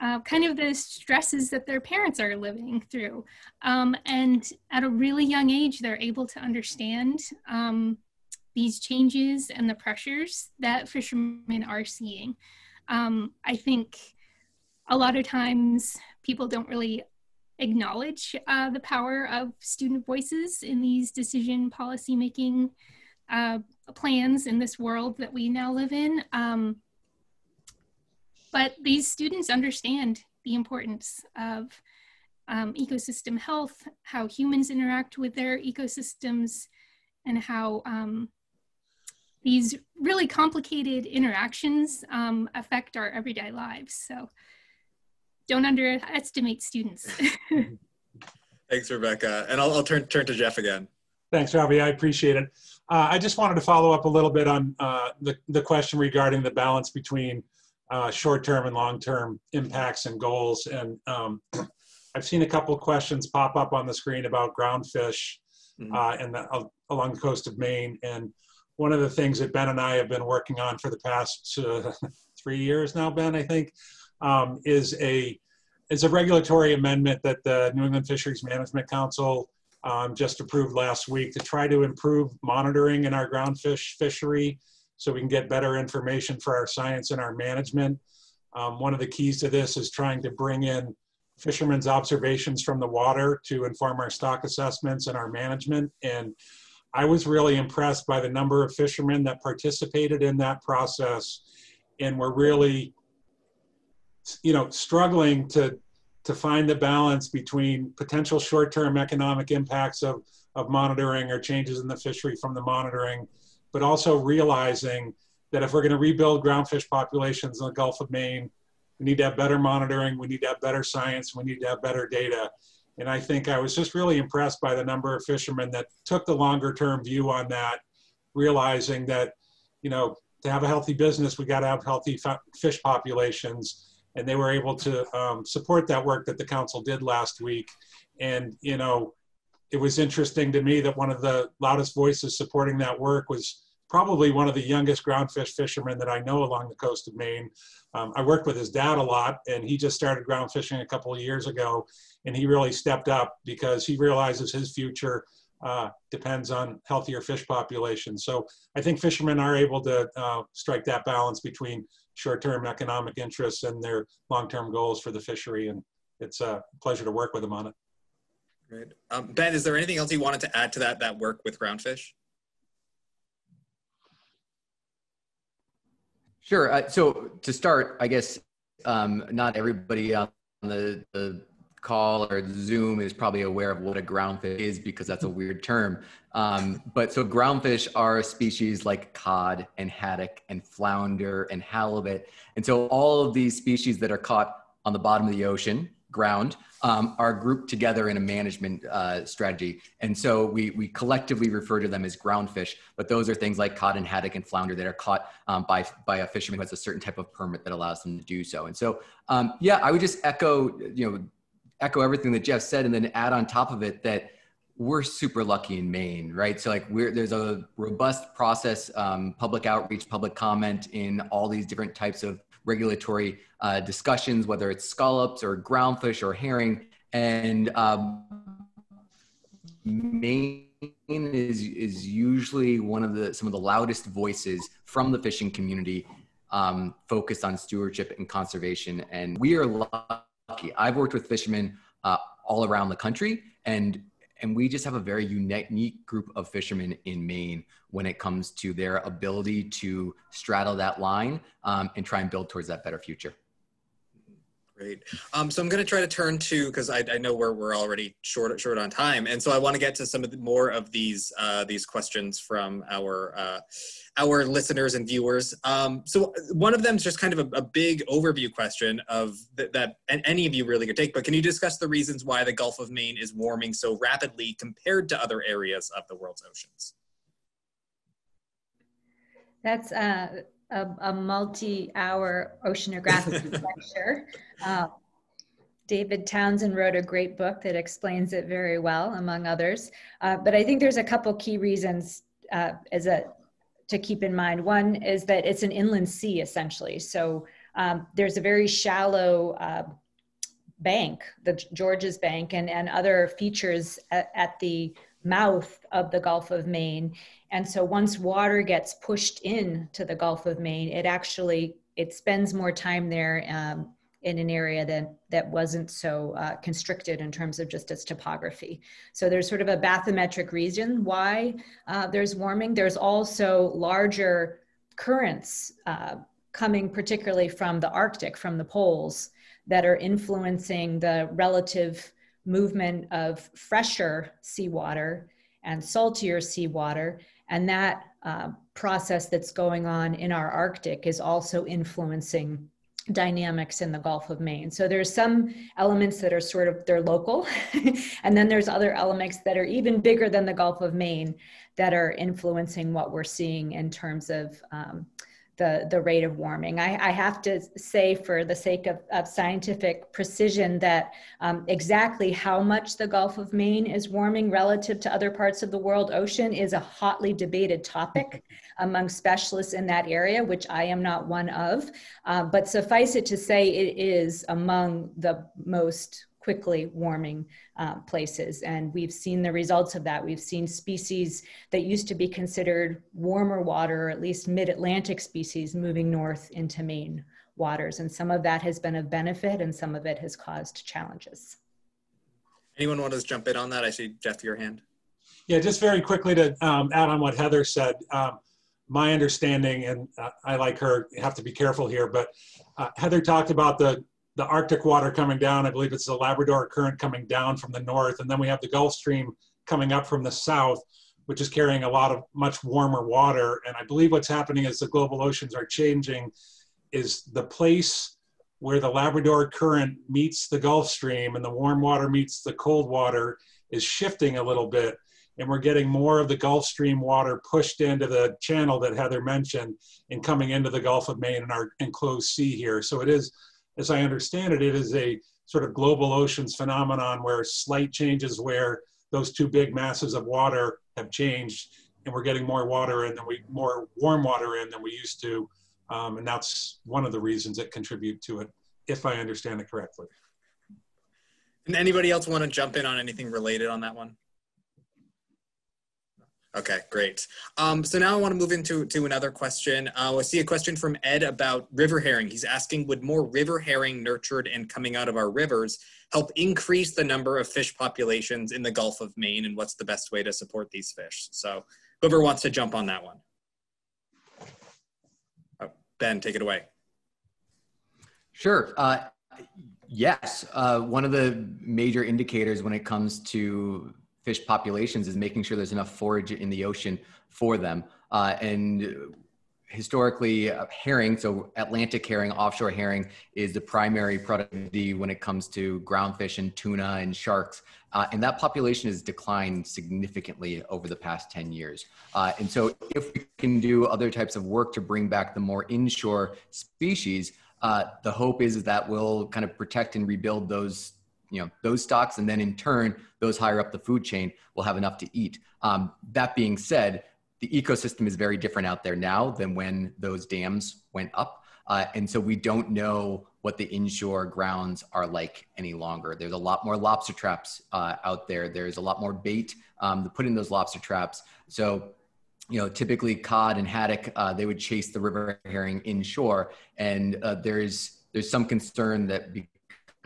uh, kind of the stresses that their parents are living through. Um, and at a really young age, they're able to understand um, these changes and the pressures that fishermen are seeing. Um, I think a lot of times people don't really acknowledge uh, the power of student voices in these decision policy making uh, plans in this world that we now live in. Um, but these students understand the importance of um, ecosystem health, how humans interact with their ecosystems, and how um, these really complicated interactions um, affect our everyday lives. So don't underestimate students. [laughs] Thanks, Rebecca. And I'll, I'll, turn, turn to Jeff again. Thanks, Robbie. I appreciate it. Uh, I just wanted to follow up a little bit on uh, the, the question regarding the balance between uh, short-term and long-term impacts and goals. And um, [clears throat] I've seen a couple of questions pop up on the screen about groundfish mm -hmm. uh, and the, uh, along the coast of Maine. And one of the things that Ben and I have been working on for the past uh, [laughs] three years now, Ben, I think, um, is a is a regulatory amendment that the New England Fisheries Management Council um, just approved last week to try to improve monitoring in our groundfish fishery so we can get better information for our science and our management. Um, one of the keys to this is trying to bring in fishermen's observations from the water to inform our stock assessments and our management. And I was really impressed by the number of fishermen that participated in that process and were really, you know, struggling to to find the balance between potential short-term economic impacts of, of monitoring or changes in the fishery from the monitoring, but also realizing that if we're going to rebuild groundfish populations in the Gulf of Maine, we need to have better monitoring, we need to have better science, we need to have better data. And I think I was just really impressed by the number of fishermen that took the longer term view on that, realizing that, you know, to have a healthy business, we got to have healthy fish populations. And they were able to um, support that work that the council did last week. And, you know, it was interesting to me that one of the loudest voices supporting that work was probably one of the youngest groundfish fishermen that I know along the coast of Maine. Um, I worked with his dad a lot, and he just started ground fishing a couple of years ago, and he really stepped up because he realizes his future uh, depends on healthier fish populations. So I think fishermen are able to uh, strike that balance between short-term economic interests and their long-term goals for the fishery, and it's a pleasure to work with them on it. Great. Um, ben, is there anything else you wanted to add to that that work with groundfish? Sure. Uh, so to start, I guess um, not everybody on the, the call or Zoom is probably aware of what a groundfish is because that's a weird term. Um, but so groundfish are species like cod and haddock and flounder and halibut. And so all of these species that are caught on the bottom of the ocean ground um, are grouped together in a management uh, strategy. And so we, we collectively refer to them as groundfish, but those are things like cod and haddock and flounder that are caught um, by, by a fisherman who has a certain type of permit that allows them to do so. And so, um, yeah, I would just echo, you know, echo everything that Jeff said and then add on top of it that we're super lucky in Maine, right? So like we're, there's a robust process, um, public outreach, public comment in all these different types of regulatory uh, discussions, whether it's scallops or groundfish or herring. And um, Maine is, is usually one of the, some of the loudest voices from the fishing community um, focused on stewardship and conservation. And we are lucky. I've worked with fishermen uh, all around the country and and we just have a very unique group of fishermen in Maine when it comes to their ability to straddle that line um, and try and build towards that better future. Great. Um, so I'm going to try to turn to because I, I, know we're, we're already short short on time, and so I want to get to some of the, more of these uh, these questions from our uh, our listeners and viewers. Um, so one of them is just kind of a, a big overview question of th- that, any of you really could take. But can you discuss the reasons why the Gulf of Maine is warming so rapidly compared to other areas of the world's oceans? That's uh, a, a multi-hour oceanographic [laughs] lecture. Uh, David Townsend wrote a great book that explains it very well, among others. Uh, but I think there's a couple key reasons uh, as a to keep in mind. One is that it's an inland sea essentially, so um, there's a very shallow uh, bank, the Georges Bank, and and other features at, at the mouth of the Gulf of Maine. And so once water gets pushed in to the Gulf of Maine, it actually it spends more time there um, in an area that that wasn't so uh, constricted in terms of just its topography. So there's sort of a bathymetric reason why uh, there's warming. There's also larger currents uh, coming particularly from the Arctic, from the poles, that are influencing the relative movement of fresher seawater and saltier seawater. And that uh, process that's going on in our Arctic is also influencing dynamics in the Gulf of Maine. So there's some elements that are sort of they're local, [laughs] and then there's other elements that are even bigger than the Gulf of Maine that are influencing what we're seeing in terms of um, the, the rate of warming. I, I have to say, for the sake of, of scientific precision, that um, exactly how much the Gulf of Maine is warming relative to other parts of the world ocean is a hotly debated topic among specialists in that area, which I am not one of. Uh, but suffice it to say, it is among the most quickly warming uh, places. And we've seen the results of that. We've seen species that used to be considered warmer water, or at least mid Atlantic species, moving north into Maine waters. And some of that has been of benefit and some of it has caused challenges. Anyone want to jump in on that? I see Jeff, your hand. Yeah, just very quickly to um, add on what Heather said. Um, my understanding, and uh, I like her, have to be careful here, but uh, Heather talked about the the Arctic water coming down. I believe it's the Labrador Current coming down from the north. And then we have the Gulf Stream coming up from the south, which is carrying a lot of much warmer water. And I believe what's happening as the global oceans are changing is the place where the Labrador Current meets the Gulf Stream and the warm water meets the cold water is shifting a little bit. And we're getting more of the Gulf Stream water pushed into the channel that Heather mentioned and coming into the Gulf of Maine and our enclosed sea here. So it is as I understand it, it is a sort of global oceans phenomenon where slight changes where those two big masses of water have changed and we're getting more water in than we more warm water in than we used to. Um, and that's one of the reasons that contribute to it if i understand it correctly. And anybody else want to jump in on anything related on that one Okay, great. Um, so now I want to move into to another question. Uh, I see a question from Ed about river herring. He's asking, would more river herring nurtured and coming out of our rivers help increase the number of fish populations in the Gulf of Maine, and what's the best way to support these fish? So whoever wants to jump on that one. Oh, ben, take it away. Sure. Uh, yes. Uh, one of the major indicators when it comes to fish populations is making sure there's enough forage in the ocean for them. Uh, and historically, uh, herring, so Atlantic herring, offshore herring, is the primary productivity when it comes to groundfish and tuna and sharks. Uh, and that population has declined significantly over the past 10 years. Uh, and so, if we can do other types of work to bring back the more inshore species, uh, the hope is, is that we'll kind of protect and rebuild those you know those stocks and then in turn those higher up the food chain will have enough to eat. Um, that being said the ecosystem is very different out there now than when those dams went up. Uh, and so we don't know what the inshore grounds are like any longer. There's a lot more lobster traps uh, out there. There's a lot more bait um, to put in those lobster traps. So you know, typically cod and haddock, uh, they would chase the river herring inshore, and uh, there's there's some concern that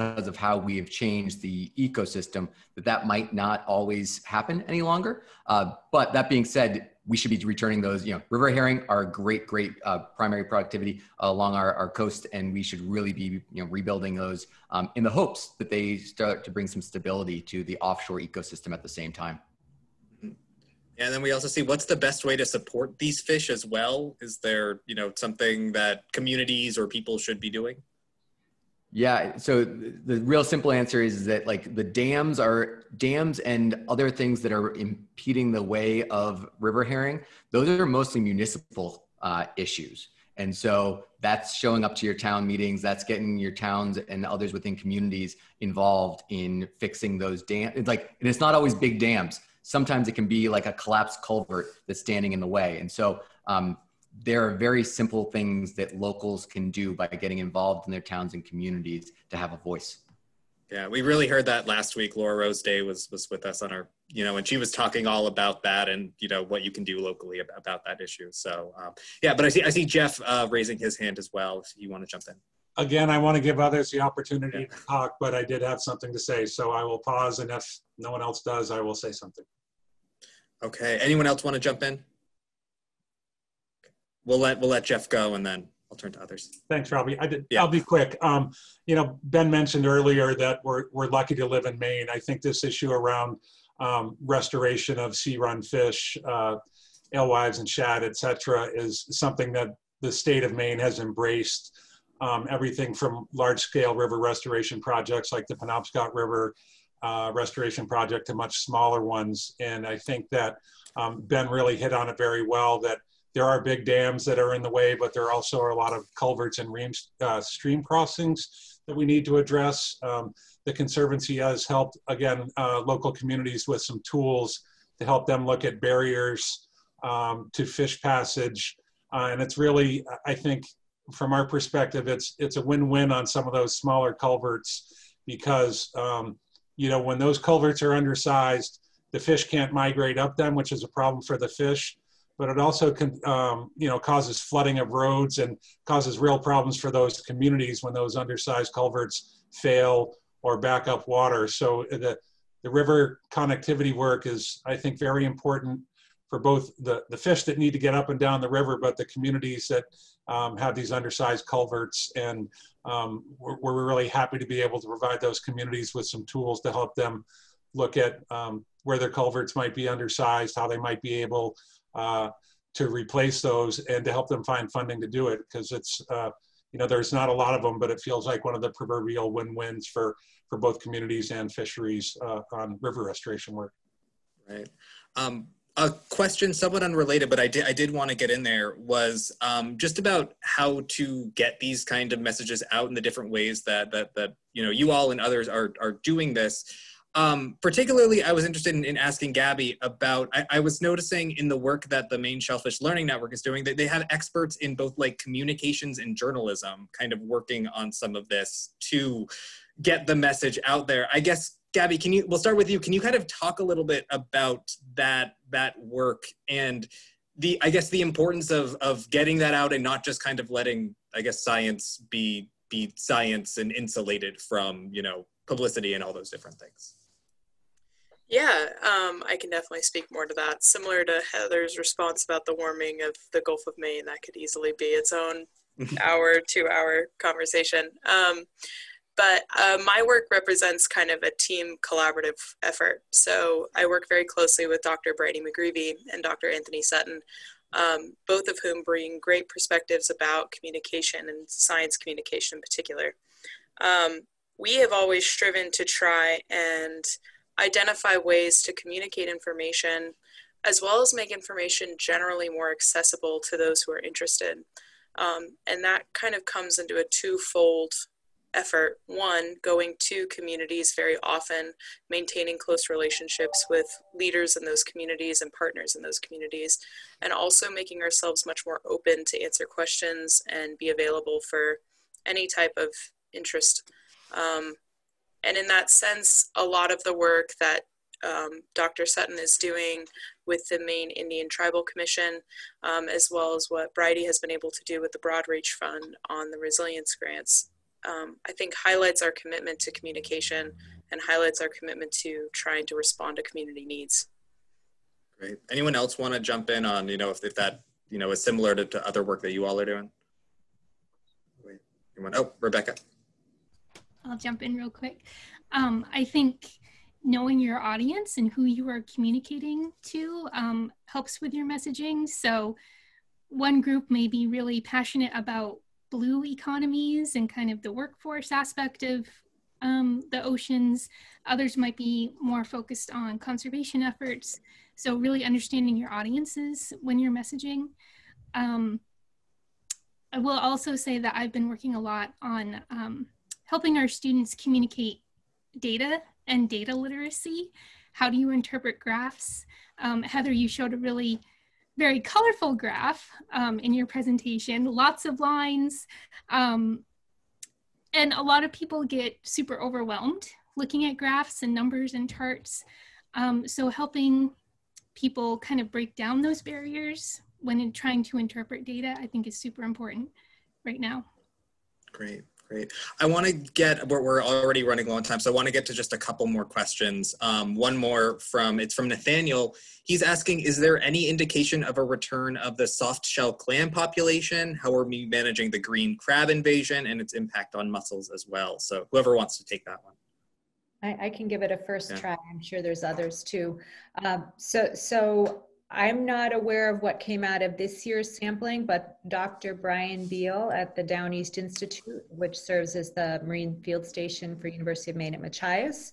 because of how we have changed the ecosystem that that might not always happen any longer. Uh, but that being said, we should be returning those. You know, river herring are great, great uh, primary productivity along our, our coast, and we should really be you know rebuilding those um, in the hopes that they start to bring some stability to the offshore ecosystem at the same time. And then we also see what's the best way to support these fish as well. Is there you know something that communities or people should be doing? Yeah. So the real simple answer is that like the dams are dams and other things that are impeding the way of river herring. Those are mostly municipal uh, issues. And so that's showing up to your town meetings. That's getting your towns and others within communities involved in fixing those dams. It's like, and it's not always big dams. Sometimes it can be like a collapsed culvert that's standing in the way. And so um, there are very simple things that locals can do by getting involved in their towns and communities to have a voice. Yeah, we really heard that last week. Laura Rose Day was was with us on our, you know, and she was talking all about that and you know what you can do locally about, about that issue. So um, yeah, but I see I see Jeff uh, raising his hand as well. If you want to jump in. Again, I want to give others the opportunity yeah. to talk, but I did have something to say, so I will pause, and if no one else does, I will say something. Okay. Anyone else want to jump in? We'll let we'll let Jeff go, and then I'll turn to others. Thanks, Robbie. I did, yeah. I'll be quick. Um, you know, Ben mentioned earlier that we're we're lucky to live in Maine. I think this issue around um, restoration of sea-run fish, uh, alewives and shad, et cetera, is something that the state of Maine has embraced. Um, everything from large-scale river restoration projects like the Penobscot River uh, restoration project to much smaller ones. And I think that um, Ben really hit on it very well that there are big dams that are in the way, but there are also are a lot of culverts and ream, uh, stream crossings that we need to address. Um, the Conservancy has helped, again, uh, local communities with some tools to help them look at barriers um, to fish passage. Uh, and it's really, I think, from our perspective, it's it's a win-win on some of those smaller culverts because um, you know when those culverts are undersized, the fish can't migrate up them, which is a problem for the fish. But it also can, um, you know, causes flooding of roads and causes real problems for those communities when those undersized culverts fail or back up water. So the the river connectivity work is, I think, very important for both the, the fish that need to get up and down the river, but the communities that um, have these undersized culverts. And um, we're, we're, really happy to be able to provide those communities with some tools to help them look at um, where their culverts might be undersized, how they might be able to replace those, and to help them find funding to do it. Because it's, uh, you know, there's not a lot of them, but it feels like one of the proverbial win-wins for, for both communities and fisheries uh, on river restoration work. Right. Um, a question somewhat unrelated, but I did I did want to get in there was um, just about how to get these kind of messages out in the different ways that that that you know you all and others are are doing this. Um, particularly, I was interested in, in asking Gabby about. I, I, was noticing in the work that the Maine Shellfish Learning Network is doing that they have experts in both like communications and journalism, kind of working on some of this to get the message out there. I guess Gabby, can you? We'll start with you. Can you kind of talk a little bit about that that work and the I guess the importance of of getting that out and not just kind of letting I guess science be be science and insulated from you know publicity and all those different things. Yeah, um, I can definitely speak more to that. Similar to Heather's response about the warming of the Gulf of Maine, that could easily be its own [laughs] hour, two hour conversation. Um, but uh, my work represents kind of a team collaborative effort. So I work very closely with Dr. Bridie McGreevy and Dr. Anthony Sutton, um, both of whom bring great perspectives about communication and science communication in particular. Um, we have always striven to try and identify ways to communicate information as well as make information generally more accessible to those who are interested. Um, and that kind of comes into a twofold effort one going to communities very often maintaining close relationships with leaders in those communities and partners in those communities and also making ourselves much more open to answer questions and be available for any type of interest um, and in that sense a lot of the work that um, Dr. Sutton is doing with the Maine Indian Tribal Commission, um, as well as what Bridie has been able to do with the Broadreach Fund on the resilience grants um, I think highlights our commitment to communication and highlights our commitment to trying to respond to community needs. Great. Anyone else want to jump in on, you know, if, if that, you know, is similar to, to other work that you all are doing? Anyone? Oh, Rebecca. I'll jump in real quick. Um, I think knowing your audience and who you are communicating to um, helps with your messaging. So one group may be really passionate about blue economies and kind of the workforce aspect of um, the oceans. Others might be more focused on conservation efforts. So really understanding your audiences when you're messaging. Um, I will also say that I've been working a lot on um, helping our students communicate data and data literacy. How do you interpret graphs? Um, Heather, you showed a really very colorful graph um, in your presentation, lots of lines. Um, and a lot of people get super overwhelmed looking at graphs and numbers and charts. Um, so helping people kind of break down those barriers when trying to interpret data, I think is super important right now. Great. Great. I want to get, we're, we're already running low on time, so I want to get to just a couple more questions. Um, one more from, it's from Nathaniel. He's asking, is there any indication of a return of the soft shell clam population? How are we managing the green crab invasion and its impact on mussels as well? So whoever wants to take that one. I, I can give it a first yeah. try. I'm sure there's others too. Um, so, so I'm not aware of what came out of this year's sampling, but Dr. Brian Beal at the Down East Institute, which serves as the Marine Field Station for University of Maine at Machias,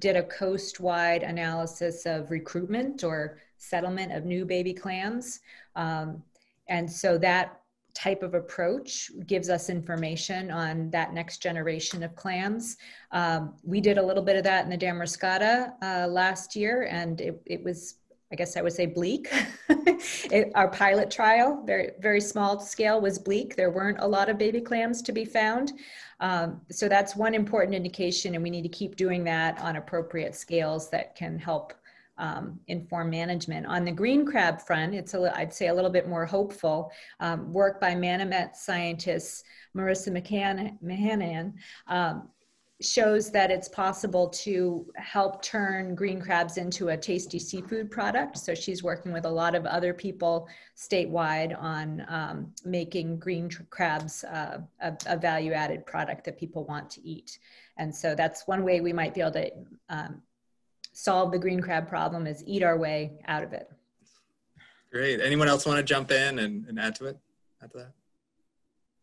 did a coast-wide analysis of recruitment or settlement of new baby clams. Um, and so that type of approach gives us information on that next generation of clams. Um, we did a little bit of that in the Damariscotta uh, last year, and it, it, was, I guess I would say, bleak. [laughs] it, our pilot trial, very very small scale, was bleak. There weren't a lot of baby clams to be found. Um, so that's one important indication, and we need to keep doing that on appropriate scales that can help um, inform management. On the green crab front, it's a, I'd say a little bit more hopeful. Um, work by Manomet scientists Marissa McMahan um, shows that it's possible to help turn green crabs into a tasty seafood product. So she's working with a lot of other people statewide on um, making green crabs uh, a, a value added product that people want to eat. And so that's one way we might be able to um, solve the green crab problem is eat our way out of it. Great. Anyone else want to jump in and, and add to it? Add to that?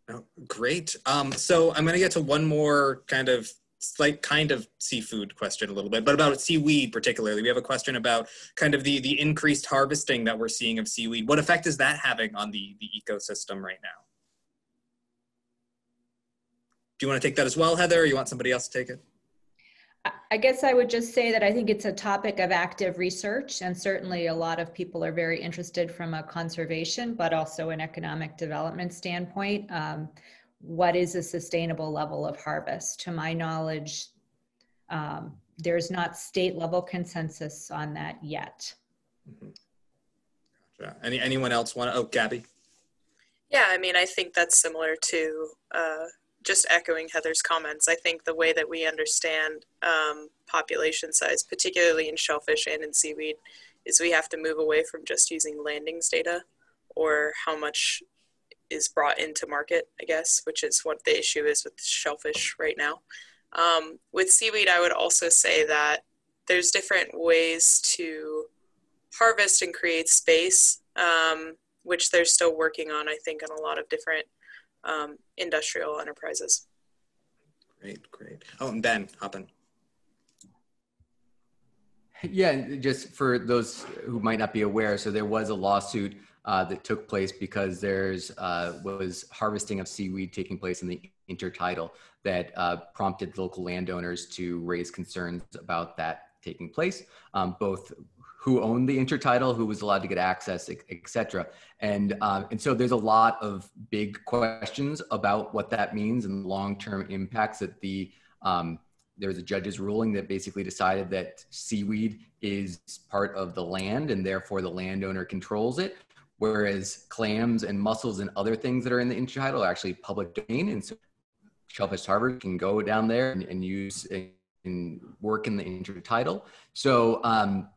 No, great. Um, so I'm going to get to one more kind of slight kind of seafood question a little bit, but about seaweed particularly. We have a question about kind of the the increased harvesting that we're seeing of seaweed. What effect is that having on the the ecosystem right now? Do you want to take that as well, Heather, or you want somebody else to take it? I guess I would just say that I think it's a topic of active research, and certainly a lot of people are very interested from a conservation, but also an economic development standpoint. Um, what is a sustainable level of harvest? To my knowledge, um, there's not state level consensus on that yet. Mm-hmm. Gotcha. Any anyone else want to? Oh, Gabby. Yeah, I mean, I think that's similar to uh, just echoing Heather's comments, I think the way that we understand um, population size, particularly in shellfish and in seaweed, is we have to move away from just using landings data or how much is brought into market, I guess, which is what the issue is with shellfish right now. Um, with seaweed, I would also say that there's different ways to harvest and create space, um, which they're still working on, I think, on a lot of different um, industrial enterprises. Great, great. Oh, and Ben, hop in. [laughs] Yeah, just for those who might not be aware, so there was a lawsuit uh, that took place because there's uh, was harvesting of seaweed taking place in the intertidal that uh, prompted local landowners to raise concerns about that taking place, um, both who owned the intertidal, who was allowed to get access, et cetera. And, um, and so there's a lot of big questions about what that means and long-term impacts that the, um, there was a judge's ruling that basically decided that seaweed is part of the land and therefore the landowner controls it. Whereas clams and mussels and other things that are in the intertidal are actually public domain. And so shellfish harvest can go down there and, and use and work in the intertidal. So um,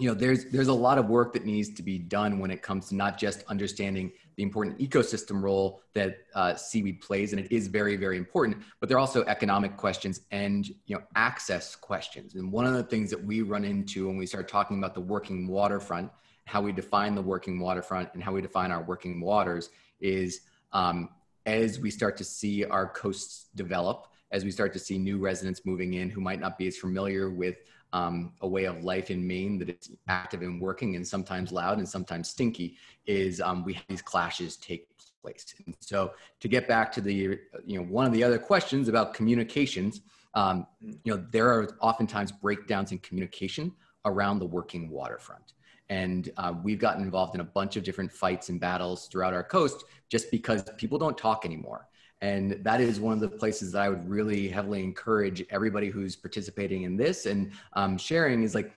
you know there's there's a lot of work that needs to be done when it comes to not just understanding the important ecosystem role that uh, seaweed plays and it is very very important but there are also economic questions and you know access questions and one of the things that we run into when we start talking about the working waterfront how we define the working waterfront and how we define our working waters is um, as we start to see our coasts develop as we start to see new residents moving in who might not be as familiar with um, a way of life in Maine that is active and working and sometimes loud and sometimes stinky is um, we have these clashes take place. And so to get back to the, you know, one of the other questions about communications, um, you know, there are oftentimes breakdowns in communication around the working waterfront. And uh, we've gotten involved in a bunch of different fights and battles throughout our coast just because people don't talk anymore. And that is one of the places that I would really heavily encourage everybody who's participating in this and um, sharing is like,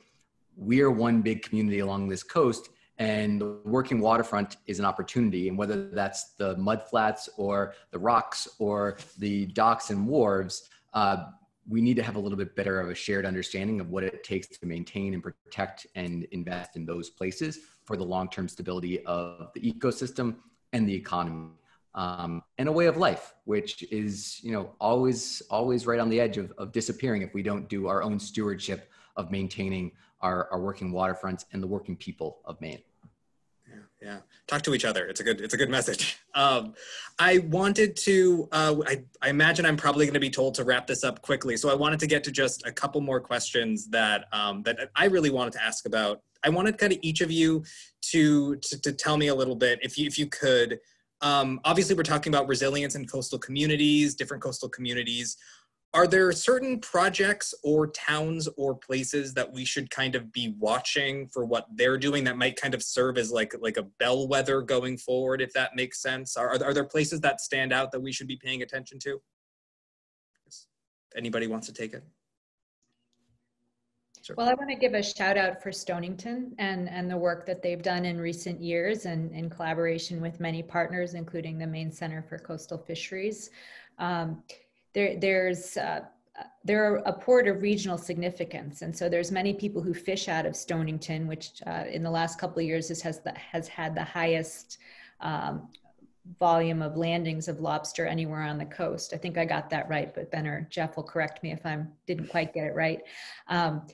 we are one big community along this coast and the working waterfront is an opportunity. And whether that's the mud flats or the rocks or the docks and wharves, uh, we need to have a little bit better of a shared understanding of what it takes to maintain and protect and invest in those places for the long-term stability of the ecosystem and the economy um, and a way of life, which is you know always always right on the edge of, of disappearing if we don't do our own stewardship of maintaining our, our working waterfronts and the working people of Maine. Yeah, yeah. Talk to each other. It's a good it's a good message. Um, I wanted to. Uh, I, I imagine I'm probably going to be told to wrap this up quickly, so I wanted to get to just a couple more questions that um, that I really wanted to ask about I wanted kind of each of you to, to, to tell me a little bit, if you, if you could, um, obviously we're talking about resilience in coastal communities, different coastal communities. Are there certain projects or towns or places that we should kind of be watching for what they're doing that might kind of serve as like like a bellwether going forward, if that makes sense? Are, are there places that stand out that we should be paying attention to? Anybody wants to take it? Sure. Well, I want to give a shout out for Stonington and, and the work that they've done in recent years and in collaboration with many partners, including the Maine Center for Coastal Fisheries. Um, there, there's uh, they're a port of regional significance, and so there's many people who fish out of Stonington, which uh, in the last couple of years has has, the, has had the highest um, volume of landings of lobster anywhere on the coast. I think I got that right, but Ben or Jeff will correct me if I didn't quite get it right. Um,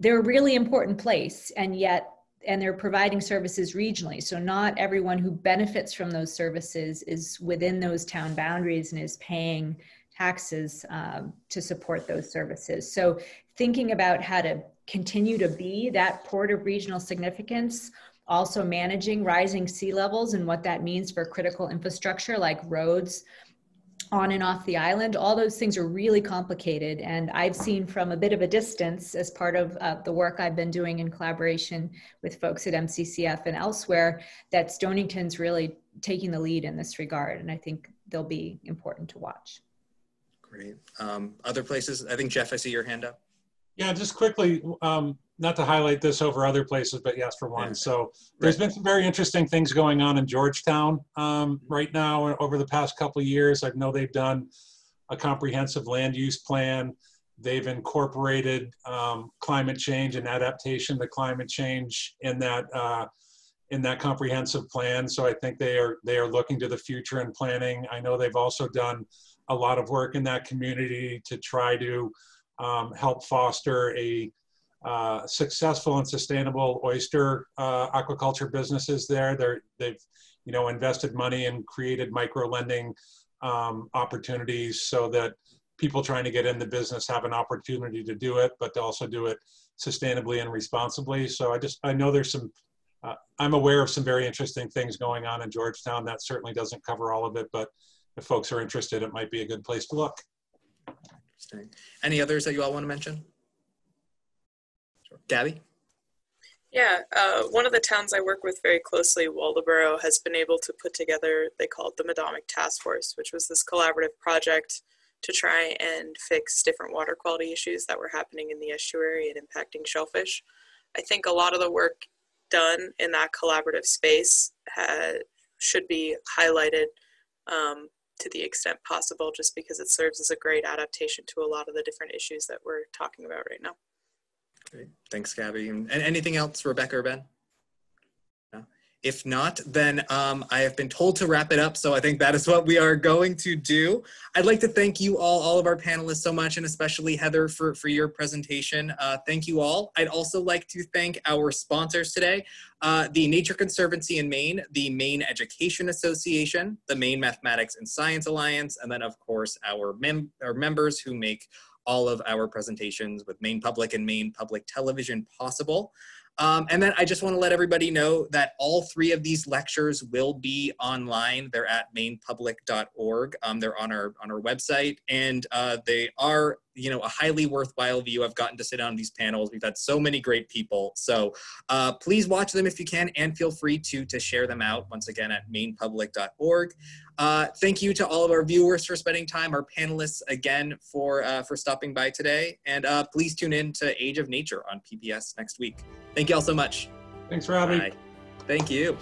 they're a really important place, and yet and they're providing services regionally. So not everyone who benefits from those services is within those town boundaries and is paying taxes um, to support those services. So thinking about how to continue to be that port of regional significance, also managing rising sea levels and what that means for critical infrastructure like roads on and off the island, all those things are really complicated. And I've seen from a bit of a distance as part of uh, the work I've been doing in collaboration with folks at MCCF and elsewhere that Stonington's really taking the lead in this regard. And I think they'll be important to watch. Great. Um, other places, I think Jeff, I see your hand up. Yeah, just quickly, um, not to highlight this over other places, but yes, for one. So there's been some very interesting things going on in Georgetown um, right now over the past couple of years. I know they've done a comprehensive land use plan. They've incorporated um, climate change and adaptation to climate change in that uh, in that comprehensive plan. So I think they are they are looking to the future and planning. I know they've also done a lot of work in that community to try to um, help foster a uh, successful and sustainable oyster uh, aquaculture businesses there. They're, they've you know invested money and created micro lending um, opportunities so that people trying to get in the business have an opportunity to do it, but to also do it sustainably and responsibly. So I just I know there's some. Uh, I'm aware of some very interesting things going on in Georgetown. That certainly doesn't cover all of it, but if folks are interested, it might be a good place to look. Interesting. Any others that you all want to mention? Sure. Gabby? Yeah, uh, one of the towns I work with very closely, Waldoboro, has been able to put together, they call it the Medomak Task Force, which was this collaborative project to try and fix different water quality issues that were happening in the estuary and impacting shellfish. I think a lot of the work done in that collaborative space should be highlighted um, to the extent possible, just because it serves as a great adaptation to a lot of the different issues that we're talking about right now. Great. Thanks, Gabby. And anything else, Rebecca or Ben? If not, then um, I have been told to wrap it up, so I think that is [laughs] what we are going to do. I'd like to thank you all, all of our panelists so much, and especially Heather for, for your presentation. Uh, thank you all. I'd also like to thank our sponsors today, uh, the Nature Conservancy in Maine, the Maine Education Association, the Maine Mathematics and Science Alliance, and then of course our, mem our members who make all of our presentations with Maine Public and Maine Public Television possible. Um, and then I just want to let everybody know that all three of these lectures will be online. They're at mainepublic.org. Um, they're on our on our website, and uh, they are you know a highly worthwhile view. I've gotten to sit on these panels. We've had so many great people. So uh, please watch them if you can, and feel free to to share them out once again at mainepublic.org. Uh, thank you to all of our viewers for spending time, our panelists again for uh, for stopping by today, and uh, please tune in to Age of Nature on PBS next week. Thank you all so much. Thanks, Robbie. Bye. Thank you.